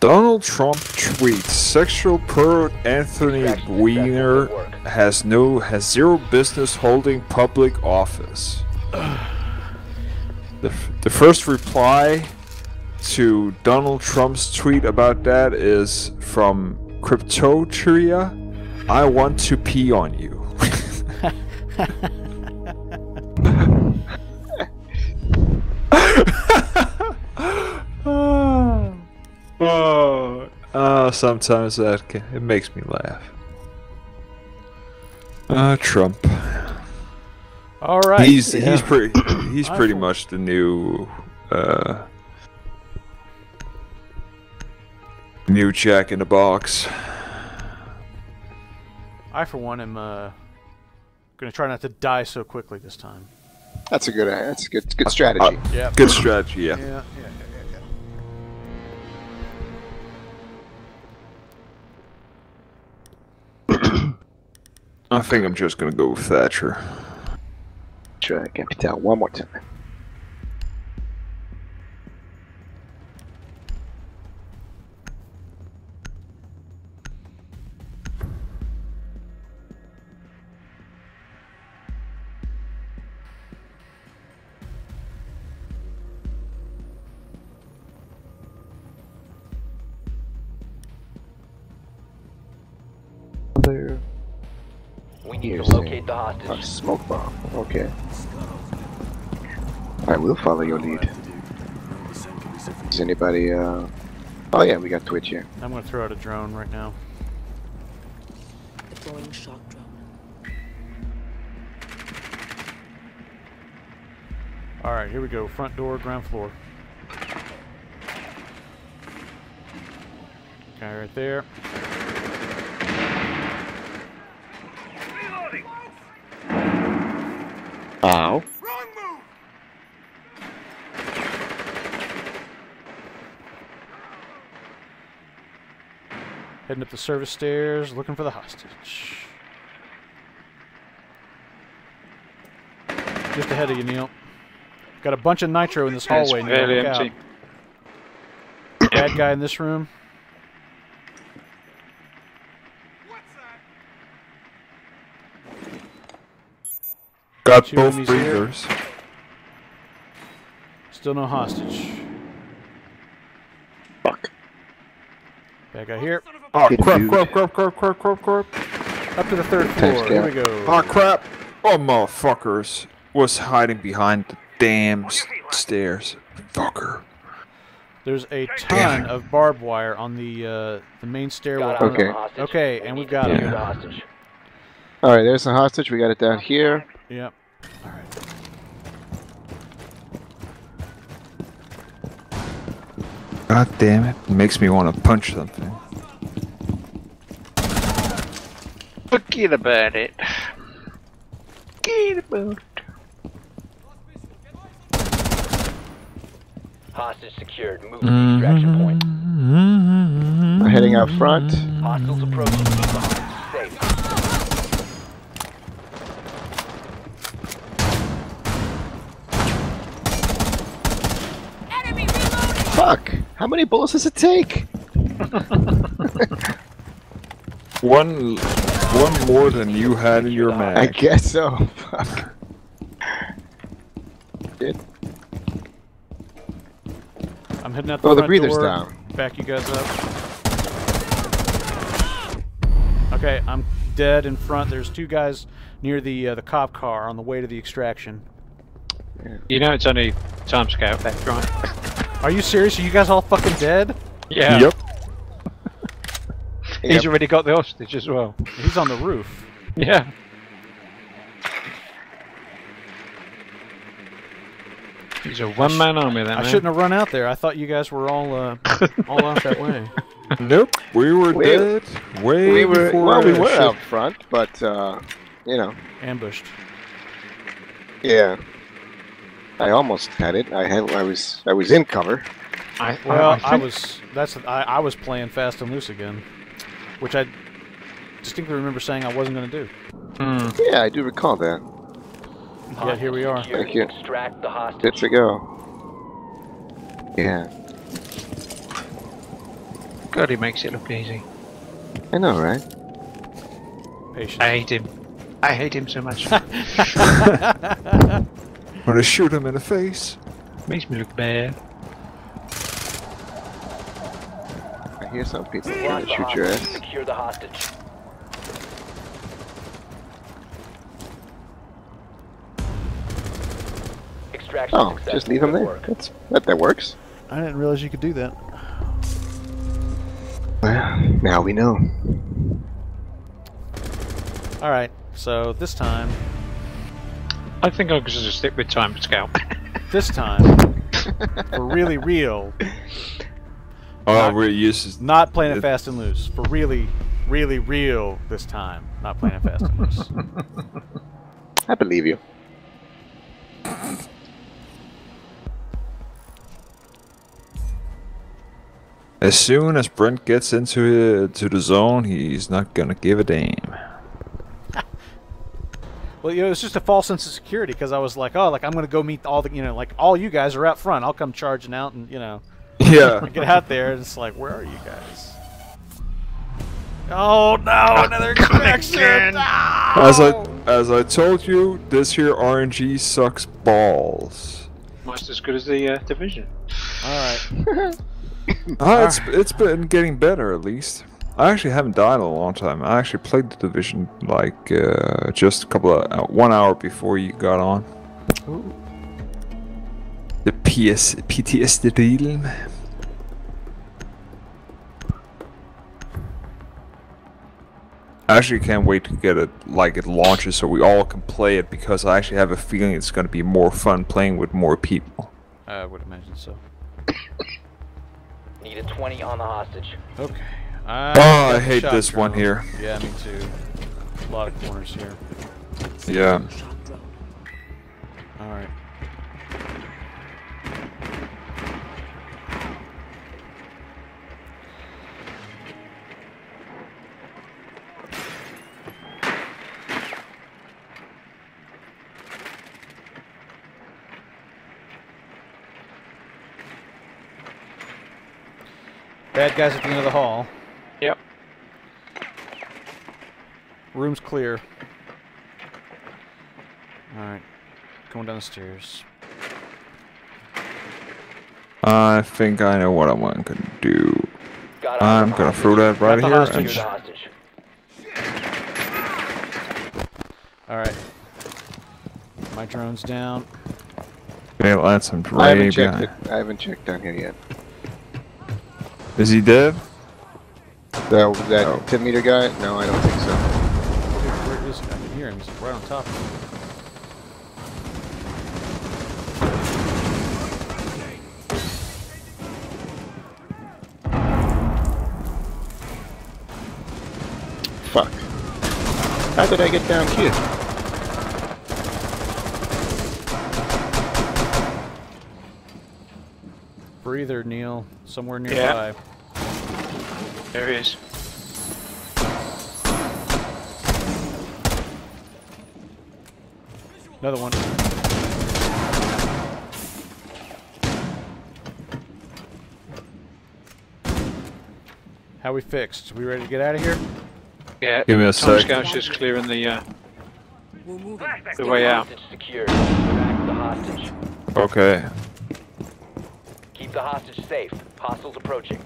Donald Trump tweets: Sexual pervert Anthony Weiner has no has zero business holding public office. The, f- the first reply to Donald Trump's tweet about that is from Cryptotria. I want to pee on you. oh, oh, sometimes that ca- it makes me laugh. Uh, Trump. All right. He's he's pretty he's pretty much the new uh new check in the box. I, for one, am uh, going to try not to die so quickly this time. That's a good. That's a good. Good strategy. Yeah. Good strategy, yeah. Yeah, yeah, yeah, yeah, I think I'm just gonna go with Thatcher. Try Capital one more time. A smoke bomb. Okay. I will follow your lead. Is anybody? uh... Oh yeah, we got Twitch here. I'm going to throw out a drone right now. Deploying shock drone. All right, here we go. Front door, ground floor. Okay, right there. Ow. Wrong move! Heading up the service stairs, looking for the hostage. Just ahead of you, Neil. Got a bunch of nitro in this It's hallway. Neil. fairly Look out. empty. Bad guy in this room. Got Two both enemies here. breathers. Still no hostage. Fuck. Bad guy here. Oh crap, crap, crap, crap, crap, crap, crap. Up to the third floor. Here we go. Oh crap. Oh motherfuckers. Was hiding behind the damn s- stairs. Fucker. There's a ton of barbed wire on the uh, the main stairwell. Got Okay. Okay, and we've got secure him. hostage. All right, there's the hostage. We got it down here. Yep. All right. God damn it. Makes me want to punch something. Forget about it. Forget about it. Hostage secured. Move to the extraction point. We're heading out front. Hostiles approaching. Keep the hostage safe. Fuck! How many bullets does it take? One one more than you had in your mag. I guess so. Fuck. Shit. I'm heading out the Oh, the breather's door. down. Back you guys up. Okay, I'm dead in front. There's two guys near the uh, the cop car on the way to the extraction. You know it's only time scout left, right? Are you serious? Are you guys all fucking dead? Yeah. Yep. He's Yep. already got the hostage as well. He's on the roof. Yeah. He's a one-man army, that I man. shouldn't have run out there. I thought you guys were all uh, all out that way. Nope. We were We- dead way We were before well. We were shit- out front, but uh, you know, Ambushed. yeah. I almost had it. I had. I was. I was in cover. I, Well, I, I, think- was that's I, I was playing fast and loose again, which I distinctly remember saying I wasn't going to do. Hmm. Yeah, I do recall that. Yet here we are. Thank you. Extract the hostage. Good to go. Yeah, God, he makes it look easy. I know, right? Patient. I hate him. I hate him so much. Wanna shoot him in the face? makes me look bad. I hear some people Block trying the to shoot your hostage. ass. Secure the hostage. Extraction Oh, successful. just leave him there. work. That's that. That works. I didn't realize you could do that. Well, now we know. All right, So this time, I think I'll just stick with time scout. this time, for really real, Oh, Not- we're used. not playing it It- fast and loose. For really, really real this time, not playing it fast and loose. I believe you. As soon as Brent gets into uh, to the zone, he's not gonna give a damn. Well, you know, it's just a false sense of security because I was like, oh, like I'm gonna go meet all the, you know, like all you guys are out front. I'll come charging out and you know, Yeah. get out there and it's like, where are you guys? Oh no, another extraction! As I as I told you, this here RNG sucks balls. Almost as good as the uh, division. All right. Ah, it's it's been getting better at least. I actually haven't died in a long time. I actually played the division like uh, just a couple of uh, one hour before you got on. The PS PTSD realm. I actually can't wait to get it like it launches so we all can play it because I actually have a feeling it's going to be more fun playing with more people. I would imagine so. Need a 20 on the hostage. Okay. Oh, I hate shock this one here. Yeah, me too. A lot of corners here. Yeah. All right. Bad guys at the end of the hall. Yep. Room's clear. Alright. Going down the stairs. I think I know what I'm going to do. I'm gonna throw that right the here hostage. and Secure the hostage. Alright. My drone's down. okay, that's some I haven't checked it. I haven't checked down here yet. Is he dead? That that Oh. 10 meter guy? No, I don't think so. Where, where is he? I can hear him. He's right on top How did I get down here? Breather, Neil. Somewhere Yeah. nearby. There he is. Another one. How we fixed? We ready to get out of here? Yeah. Give me a Time sec. scout's just clearing the uh, We're the way out. Secured. Track the hostage. Okay. Keep the hostage safe. Hostiles approaching.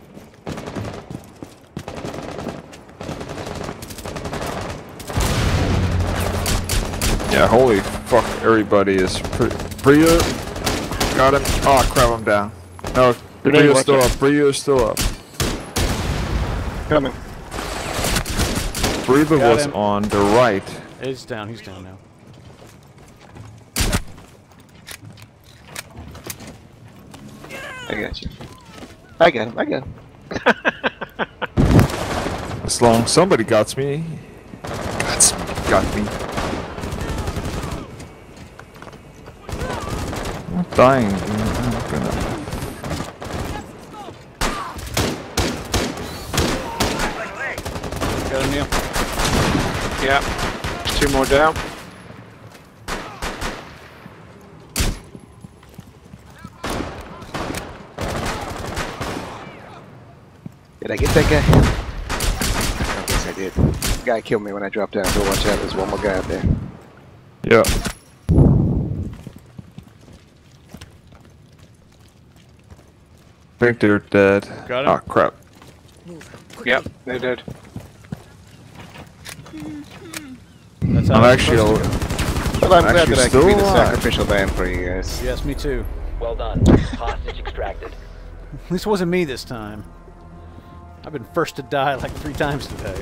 Yeah, holy fuck, everybody is pretty. Bria, got him. Oh crap, I'm down. No, Grenade, Bria's watch still out. up. Bria's still up. Coming. Breather Got was him. on the right. He's down. He's down now. I got you. I got him. I got him. As long as somebody got me. Got me. Got me. I'm dying. dude. I'm not gonna. Got him, Neil. Yeah. Two more down. Did I get that guy? I guess I did. The guy killed me when I dropped down, so watch out. There's one more guy out there. Yeah. I think they're dead. Got him. Ah, crap. Move. Yep. They're dead. That's how I'm actually. supposed al- to go. Well, I'm glad that I still can be the sacrificial lamb for you guys. Yes, me too. Well done. Hostage extracted. At least wasn't me this time. I've been first to die like three times today.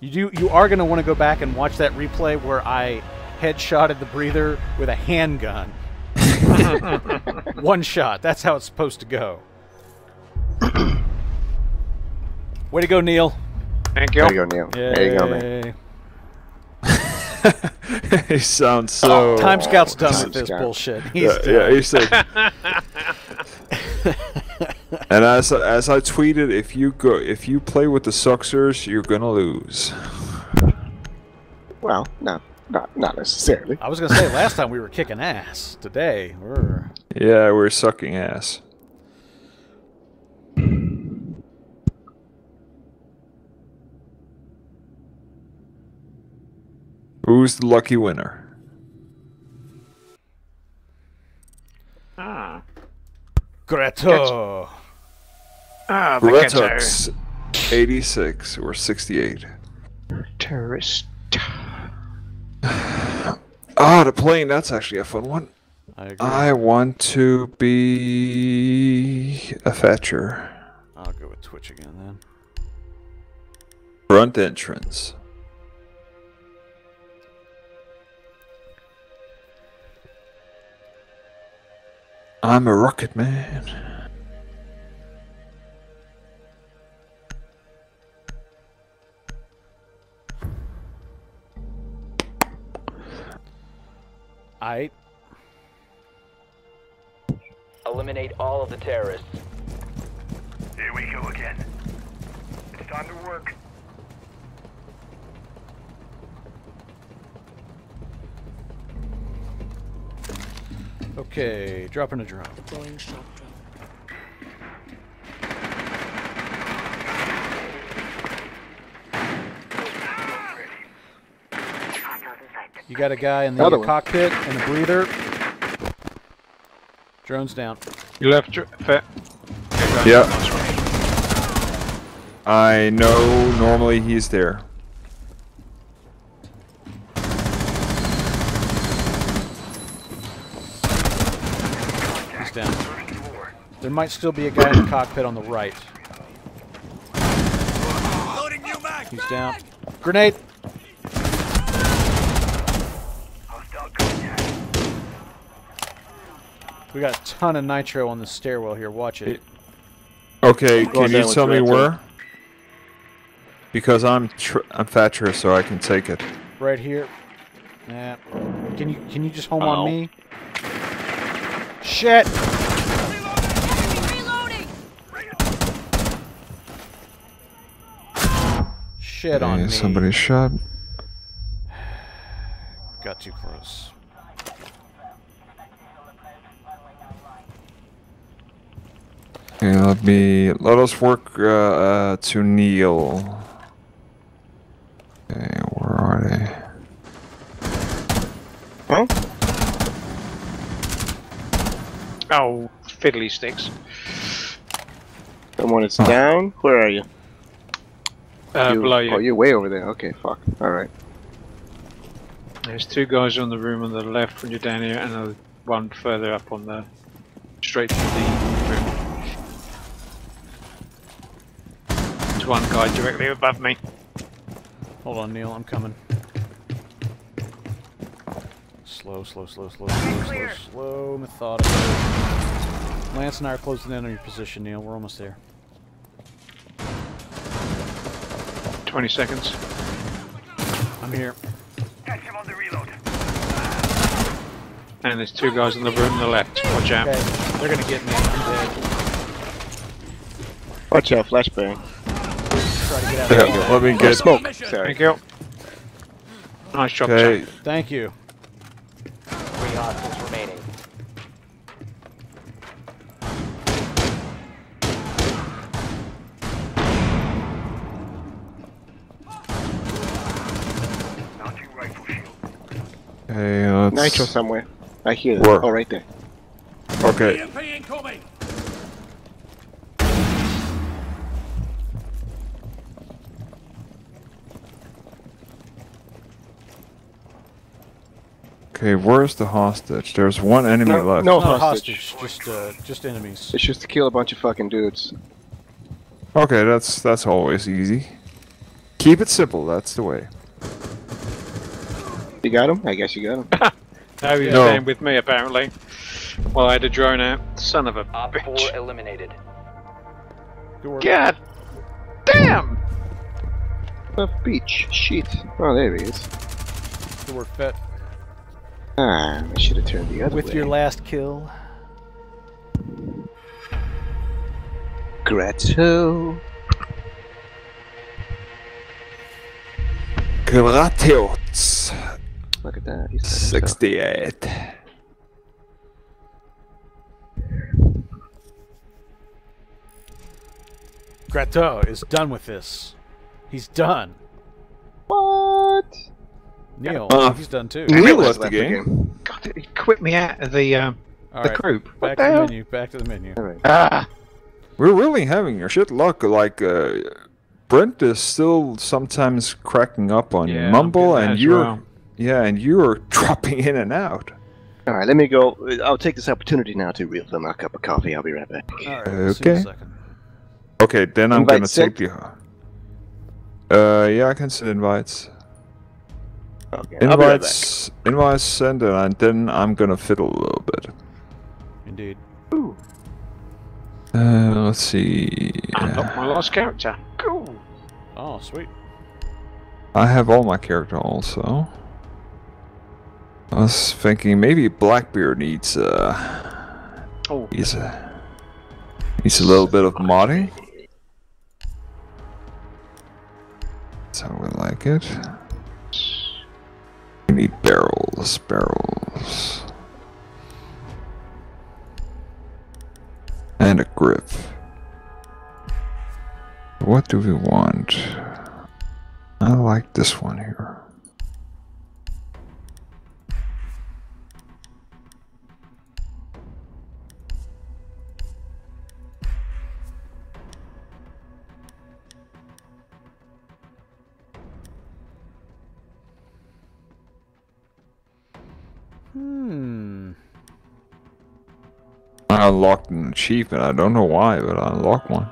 You do. You are going to want to go back and watch that replay where I headshotted the breather with a handgun. One shot. That's how it's supposed to go. Way to go, Neil. Thank you. There you go, Neil. There you go, man. He sounds so. Oh, time Scout's done Time with this Scout. bullshit. He's Yeah, done. yeah, he's like. and as as I tweeted, if you go, if you play with the Suxers, you're gonna lose. Well, no, not not necessarily. I was gonna say last time we were kicking ass. Today we're Yeah, we're sucking ass. Who's the lucky winner? Ah. Greto. Ah, the ghetto. Retux 86 or 68. Terrorist. Ah, the plane, that's actually a fun one. I agree. I want to be a fetcher. I'll go with Twitch again then. Front entrance. I'm a rocket man. I Eliminate all of the terrorists. Here we go again. It's time to work. Okay. Dropping a drone. Deploying shock drone. You got a guy in the Other one. cockpit and a breather. Drone's down. You left. dr- Fair. Yeah. I know normally he's there. He's down. There might still be a guy in the cockpit on the right. Loading new mag. He's down. Grenade. We got a ton of nitro on the stairwell here. Watch it. Okay, can you tell me where? Because I'm tr- I'm Thatcher, so I can take it. Right here. Yeah. Can you can you just home Oh. on me? Shit. Shit on Okay, me. somebody shot. got too close. Okay, let me let us work uh, uh, to Neil. Okay, where are they? Huh? Oh, fiddly sticks. Someone is Huh. down. Where are you? Uh, You- below you. Oh, you're way over there. Okay, fuck. All right. There's two guys on the room on the left when you're down here, and one further up on the straight to the room. There's one guy directly above me. Hold on, Neil. I'm coming. Slow, slow, slow, slow, slow, slow, slow, methodical. Lance and I are closing in on your position, Neil. We're almost there. 20 seconds. I'm here. Catch him on the reload. And there's two guys in the room on the left. Watch out. Okay, they're gonna get me. I'm dead. Watch out, flashbang. Try to get out Yeah, of here. let me Oh, get. smoke. Sorry. Thank you. Nice job, Okay, Jack. Thank you. Okay. Nitro somewhere. I hear that. Where? Oh, right there. Okay, EMP incoming. okay. Where's the hostage? There's one enemy No, left. no Not hostage. hostage, just uh, just enemies. It's just to kill a bunch of fucking dudes. Okay, that's that's always easy. Keep it simple. That's the way. You got him? I guess you got him. No, he's No. staying with me apparently. Well, I had a drone out. Son of a Op 4 eliminated. Good. God damn! A beach. Shit. Oh, there he is. Good work, Fett. Ah, I should have turned the other With way. your last kill. Gratzo. Gratiot. Look at that. He's 68. Grateau is done with this. He's done. What? Neil, Uh, he's done too. Neil Neil left the game. God, he quit me out of the um, All the right, group. What back the to the hell? menu. Back to the menu. All right. Ah, We're really having a shit luck. Like, uh, Brent is still sometimes cracking up on yeah, Mumble, and you're well. Yeah, and you're dropping in and out. All right, let me go. I'll take this opportunity now to refill my cup of coffee. I'll be right back. All right, we'll see you in a Okay. Okay, then I'm Invite gonna sent? take the. Uh, yeah, I can send invites. Okay, I'll right. Invites, invites sent, and then I'm gonna fiddle a little bit. Indeed. Uh, let's see. unlock my last character. Cool. Oh, sweet. I have all my character also. I was thinking maybe Blackbeard needs uh Oh, needs a needs a little bit of modding. That's how we like it. We need barrels, barrels. And a grip. What do we want? I like this one here. Hmm. I unlocked an achievement. I don't know why, but I unlocked one.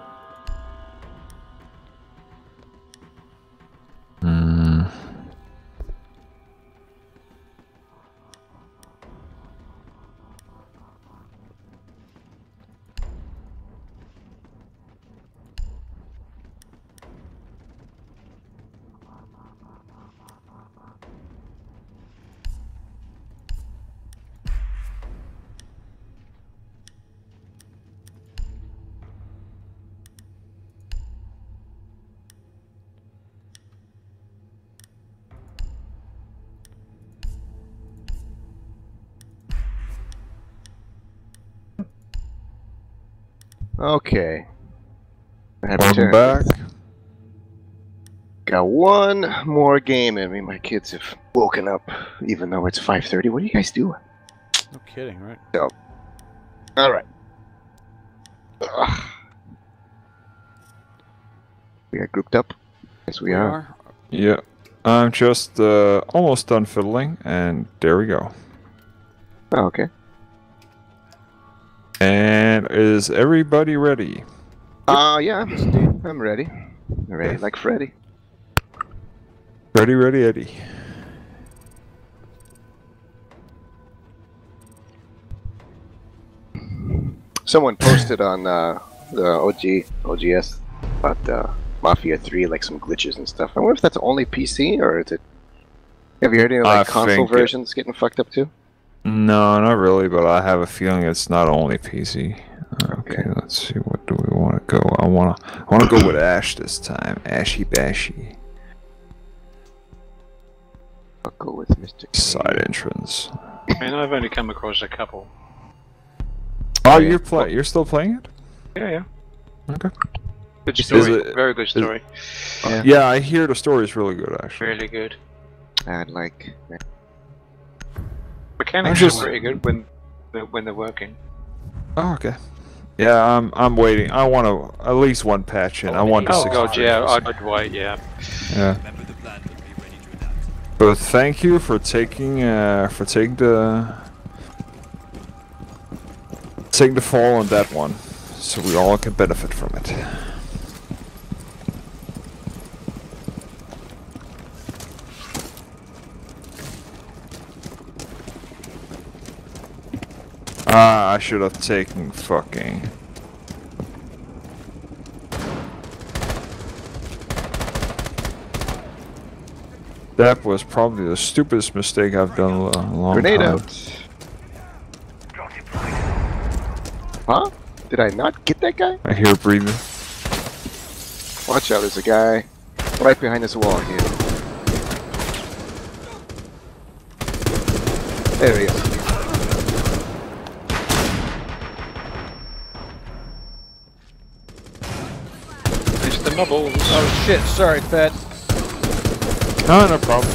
Okay. I have Welcome back. Got one more game in me. My kids have woken up, even though it's 5:30. What are you guys doing? No kidding, right? All right. Ugh. We are grouped up. Yes, we, are. Yeah. I'm just uh, almost done fiddling, and there we go. Oh, okay. And is everybody ready? Uh, yeah. I'm ready. Ready like Freddy. Ready, ready, Eddie. Someone posted on uh, the OG OGS about uh, Mafia 3, like some glitches and stuff. I wonder if that's only PC or is it? Have you heard any like I console think it- versions getting fucked up too? No, not really, but I have a feeling it's not only PC. Okay, Okay. let's see. What do we want to go? I wanna, I wanna go with Ash this time. Ashy bashy. I'll go with Mr. K. Side entrance. I mean, I've only come across a couple. Oh, yeah. you're play. You're still playing it? Yeah, yeah. Okay. Good story. it- Very good story. Yeah. Yeah, I hear the story is really good, actually. Really good. I'd like. Mechanics just- are pretty good when they're, when they're working. Oh, okay. Yeah, I'm. I'm waiting. I want to at least one patch in. I want the Oh god, yeah. I'd, I'd wait, yeah. Yeah. Remember the plan, but be ready to adapt. But thank you for taking uh, for taking the taking the fall on that one, so we all can benefit from it. Ah, I should have taken fucking. That was probably the stupidest mistake I've done in a long Grenade time. out. Huh? Did I not get that guy? I hear breathing. Watch out, there's a guy right behind this wall here. There he is. It's the nubbles. Oh shit, sorry, Fat. No, no problem.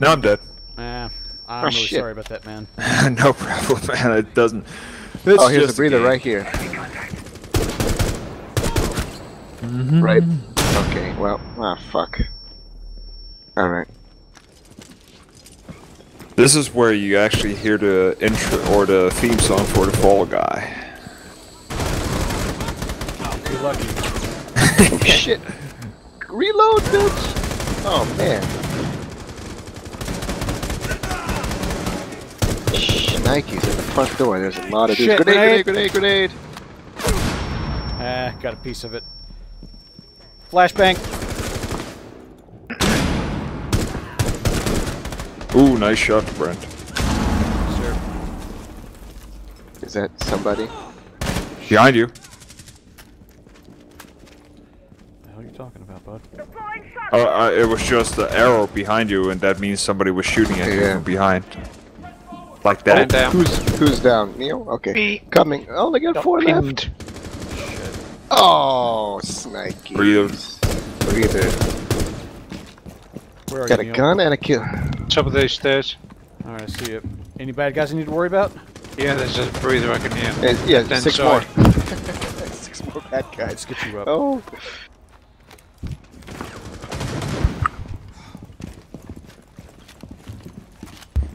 Now I'm dead. Eh, I'm Oh, really shit. sorry about that, man. no problem, man. It doesn't. It's oh, here's just a breather game. right here. Right. Okay, well, ah, fuck. Alright. This is where you actually hear the intro or the theme song for the Fall Guy. You're lucky. Oh, shit. Reload, bitch! Oh, man. Shh, Nike's at the front door. There's a lot of dudes. Shit, Grenade, grenade. grenade, grenade, grenade! Ah, got a piece of it. Flashbang. Ooh, nice shot, Brent. Sir. Is that somebody? Behind you. What the hell are you talking about, bud? Uh, uh, it was just the arrow behind you, and that means somebody was shooting at you from behind. Like Stand that. down. Who's who's down? Neil? Okay. Me. Coming. Oh, they got four left. Oh, Snikey. Breather. Breather. Where are Got you? a Neil? gun and a kill. Top of those stairs. Alright, I see it. Any bad guys I need to worry about? Yeah, there's a breather I can hear. Uh, yeah, six side. more. six more bad guys. Let's get you up. Oh.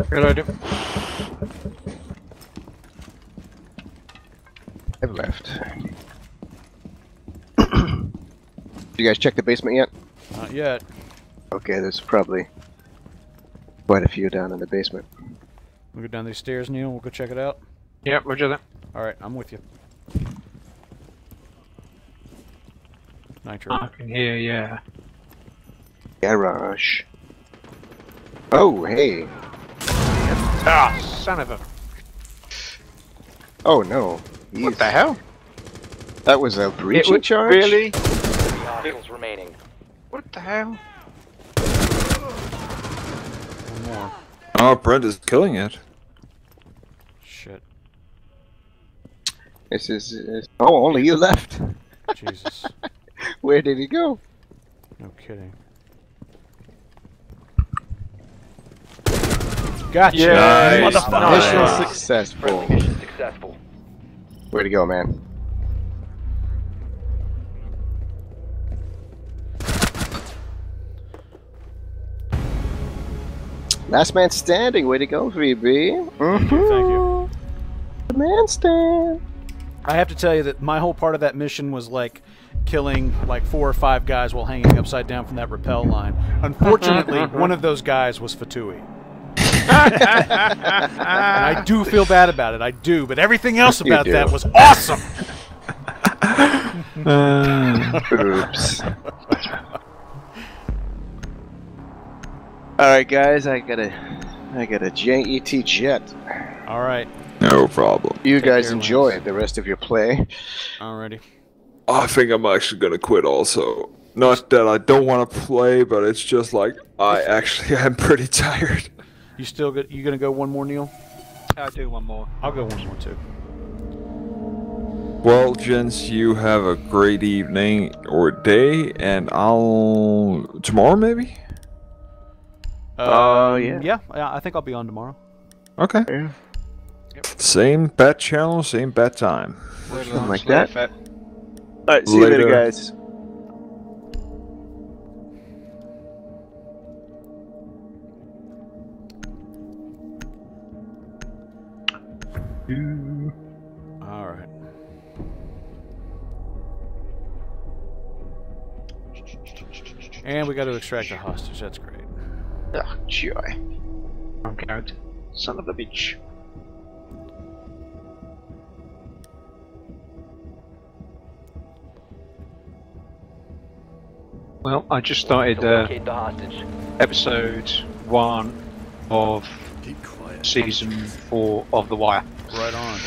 Reload him. I've left. you guys check the basement yet? Not yet. Okay, there's probably quite a few down in the basement. We'll go down these stairs, Neil. We'll go check it out. Yep, roger that. Alright, I'm with you. Nitro. I can hear, yeah. Garage. Oh, hey. Ah, son of a. Oh no. What the hell? That was a breaching would- charge? Really? Three hostiles remaining. What the hell? One more. Oh, Brent is killing it. Shit. This is. is- Oh, only you left. Jesus. Where did he go? No kidding. Gotcha! Nice. Motherfucker! Mission Nice. successful. Friendly mission successful. Way to go, man. Last man standing. Way to go, VB. Thank you, thank you. Mm-hmm. The man stand. I have to tell you that my whole part of that mission was like killing like four or five guys while hanging upside down from that rappel line. Unfortunately, one of those guys was Fatui. And I do feel bad about it. I do, but everything else about that was awesome. Oops. All right, guys. I got a, I got a JET jet. All right, No problem. You Take guys care, enjoy Lance. the rest of your play. alrighty. I think I'm actually gonna quit also. Not that I don't want to play, but it's just like I actually am pretty tired. You still good? You gonna go one more, Neil? I'll do one more. I'll go one more too. Well, gents, you have a great evening or day, and I'll tomorrow maybe. Oh, Um, yeah. Yeah, yeah, I think I'll be on tomorrow. Okay. Yeah. Same bat channel, same bat time. Something like that. All right. See you later, Later. All right. And we got to extract a hostage. That's great. Ah, oh, joy. I'm out. Son of a bitch. Well, I just started uh, episode one of season four of The Wire. Right on.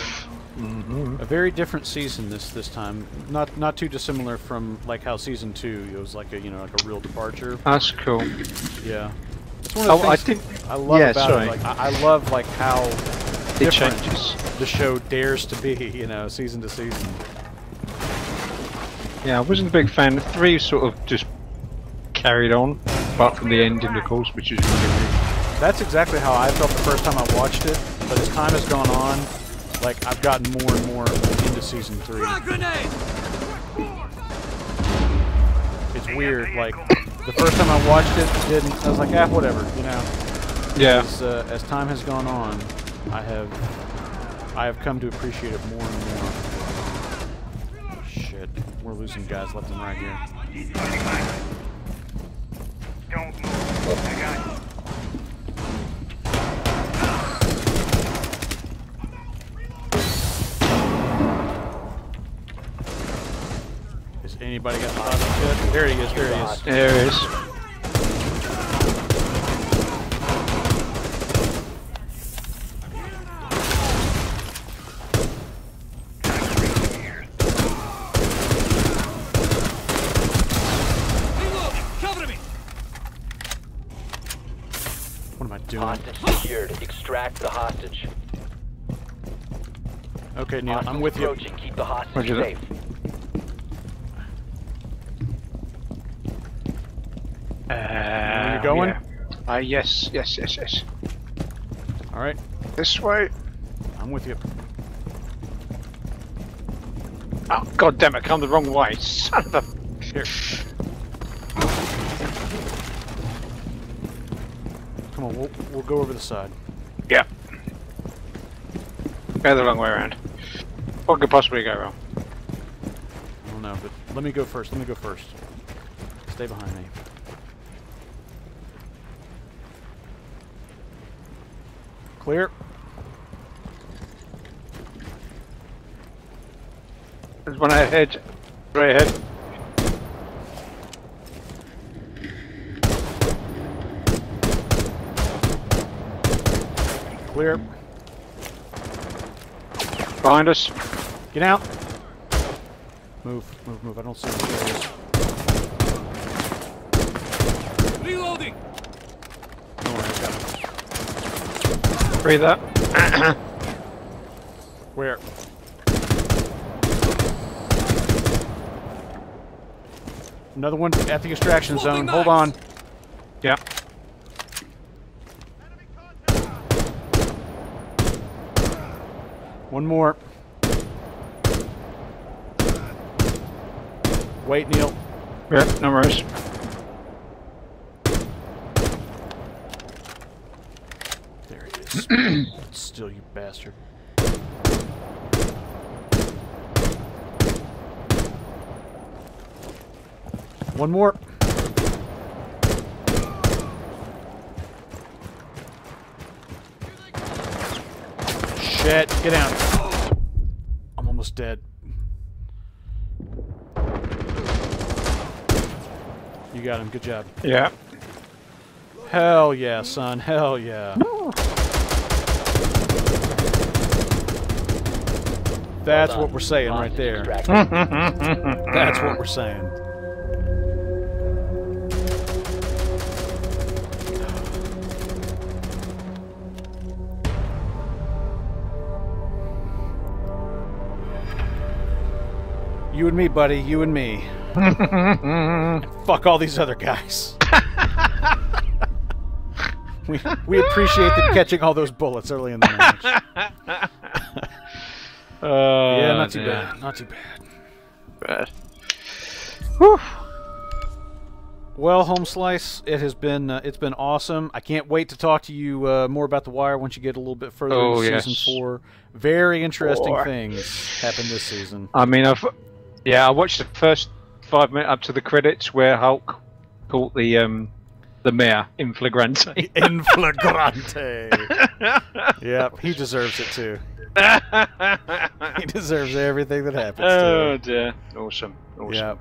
Mm-hmm. A very different season this this time. Not not too dissimilar from like how season two it was like a you know like a real departure. That's cool. Yeah. It's one of the Oh, I think I love yeah, about sorry. it. Like I, I love like how it changes. the show dares to be. You know, season to season. Yeah, I wasn't a big fan. Three sort of just carried on, apart from the ending, of the course, which is really weird. That's exactly how I felt the first time I watched it. But as time has gone on, like I've gotten more and more into season three. It's weird. Like the first time I watched it, it didn't. I was like, ah, whatever. You know. Yeah. As, uh, as time has gone on, I have I have come to appreciate it more and more. Shit, we're losing guys left and right here. Don't move. Anybody got the hostage yet? There he is. There he is. There it is. What am I doing? Hostage secured. Extract the hostage. Okay, Neil, I'm with you. Keep the hostage Roger that. safe. Uh, Where you going? Yeah. Uh, yes, yes, yes, yes. All right, This way. I'm with you. Oh, god damn it, come the wrong way. Son of a... Here. Come on, we'll we'll go over the side. Yeah. Go the wrong way around. What could possibly go wrong? I don't know, but let me go first. Let me go first. Stay behind me. Clear. There's one ahead. Right ahead. Clear. Behind us. Get out. Move, move, move. I don't see any players. Reloading! Don't worry, I got him. Breathe up. Where? Another one at the extraction zone. Hold on. Yeah. One more. Wait, Neil. Yeah, no worries. There he is. Still, you bastard. One more. Shit, get down. I'm almost dead. You got him, good job. Yeah. Hell yeah, son, hell yeah. That's what we're saying right there. That's what we're saying. You and me, buddy. You and me. Fuck all these other guys. we, we appreciate them catching all those bullets early in the match. Uh, yeah, not too dear. bad. Not too bad. Bad. Whew. Well, Home Slice, it has been uh, it's been awesome. I can't wait to talk to you uh, more about the Wire once you get a little bit further Oh, into yes. season four. Very interesting Four. things happen this season. I mean, I've yeah, I watched the first five minutes up to the credits where Herc caught the um the mayor in flagrante. In flagrante. yep, he deserves it too. He deserves everything that happens to oh him. dear, awesome, awesome. Yep.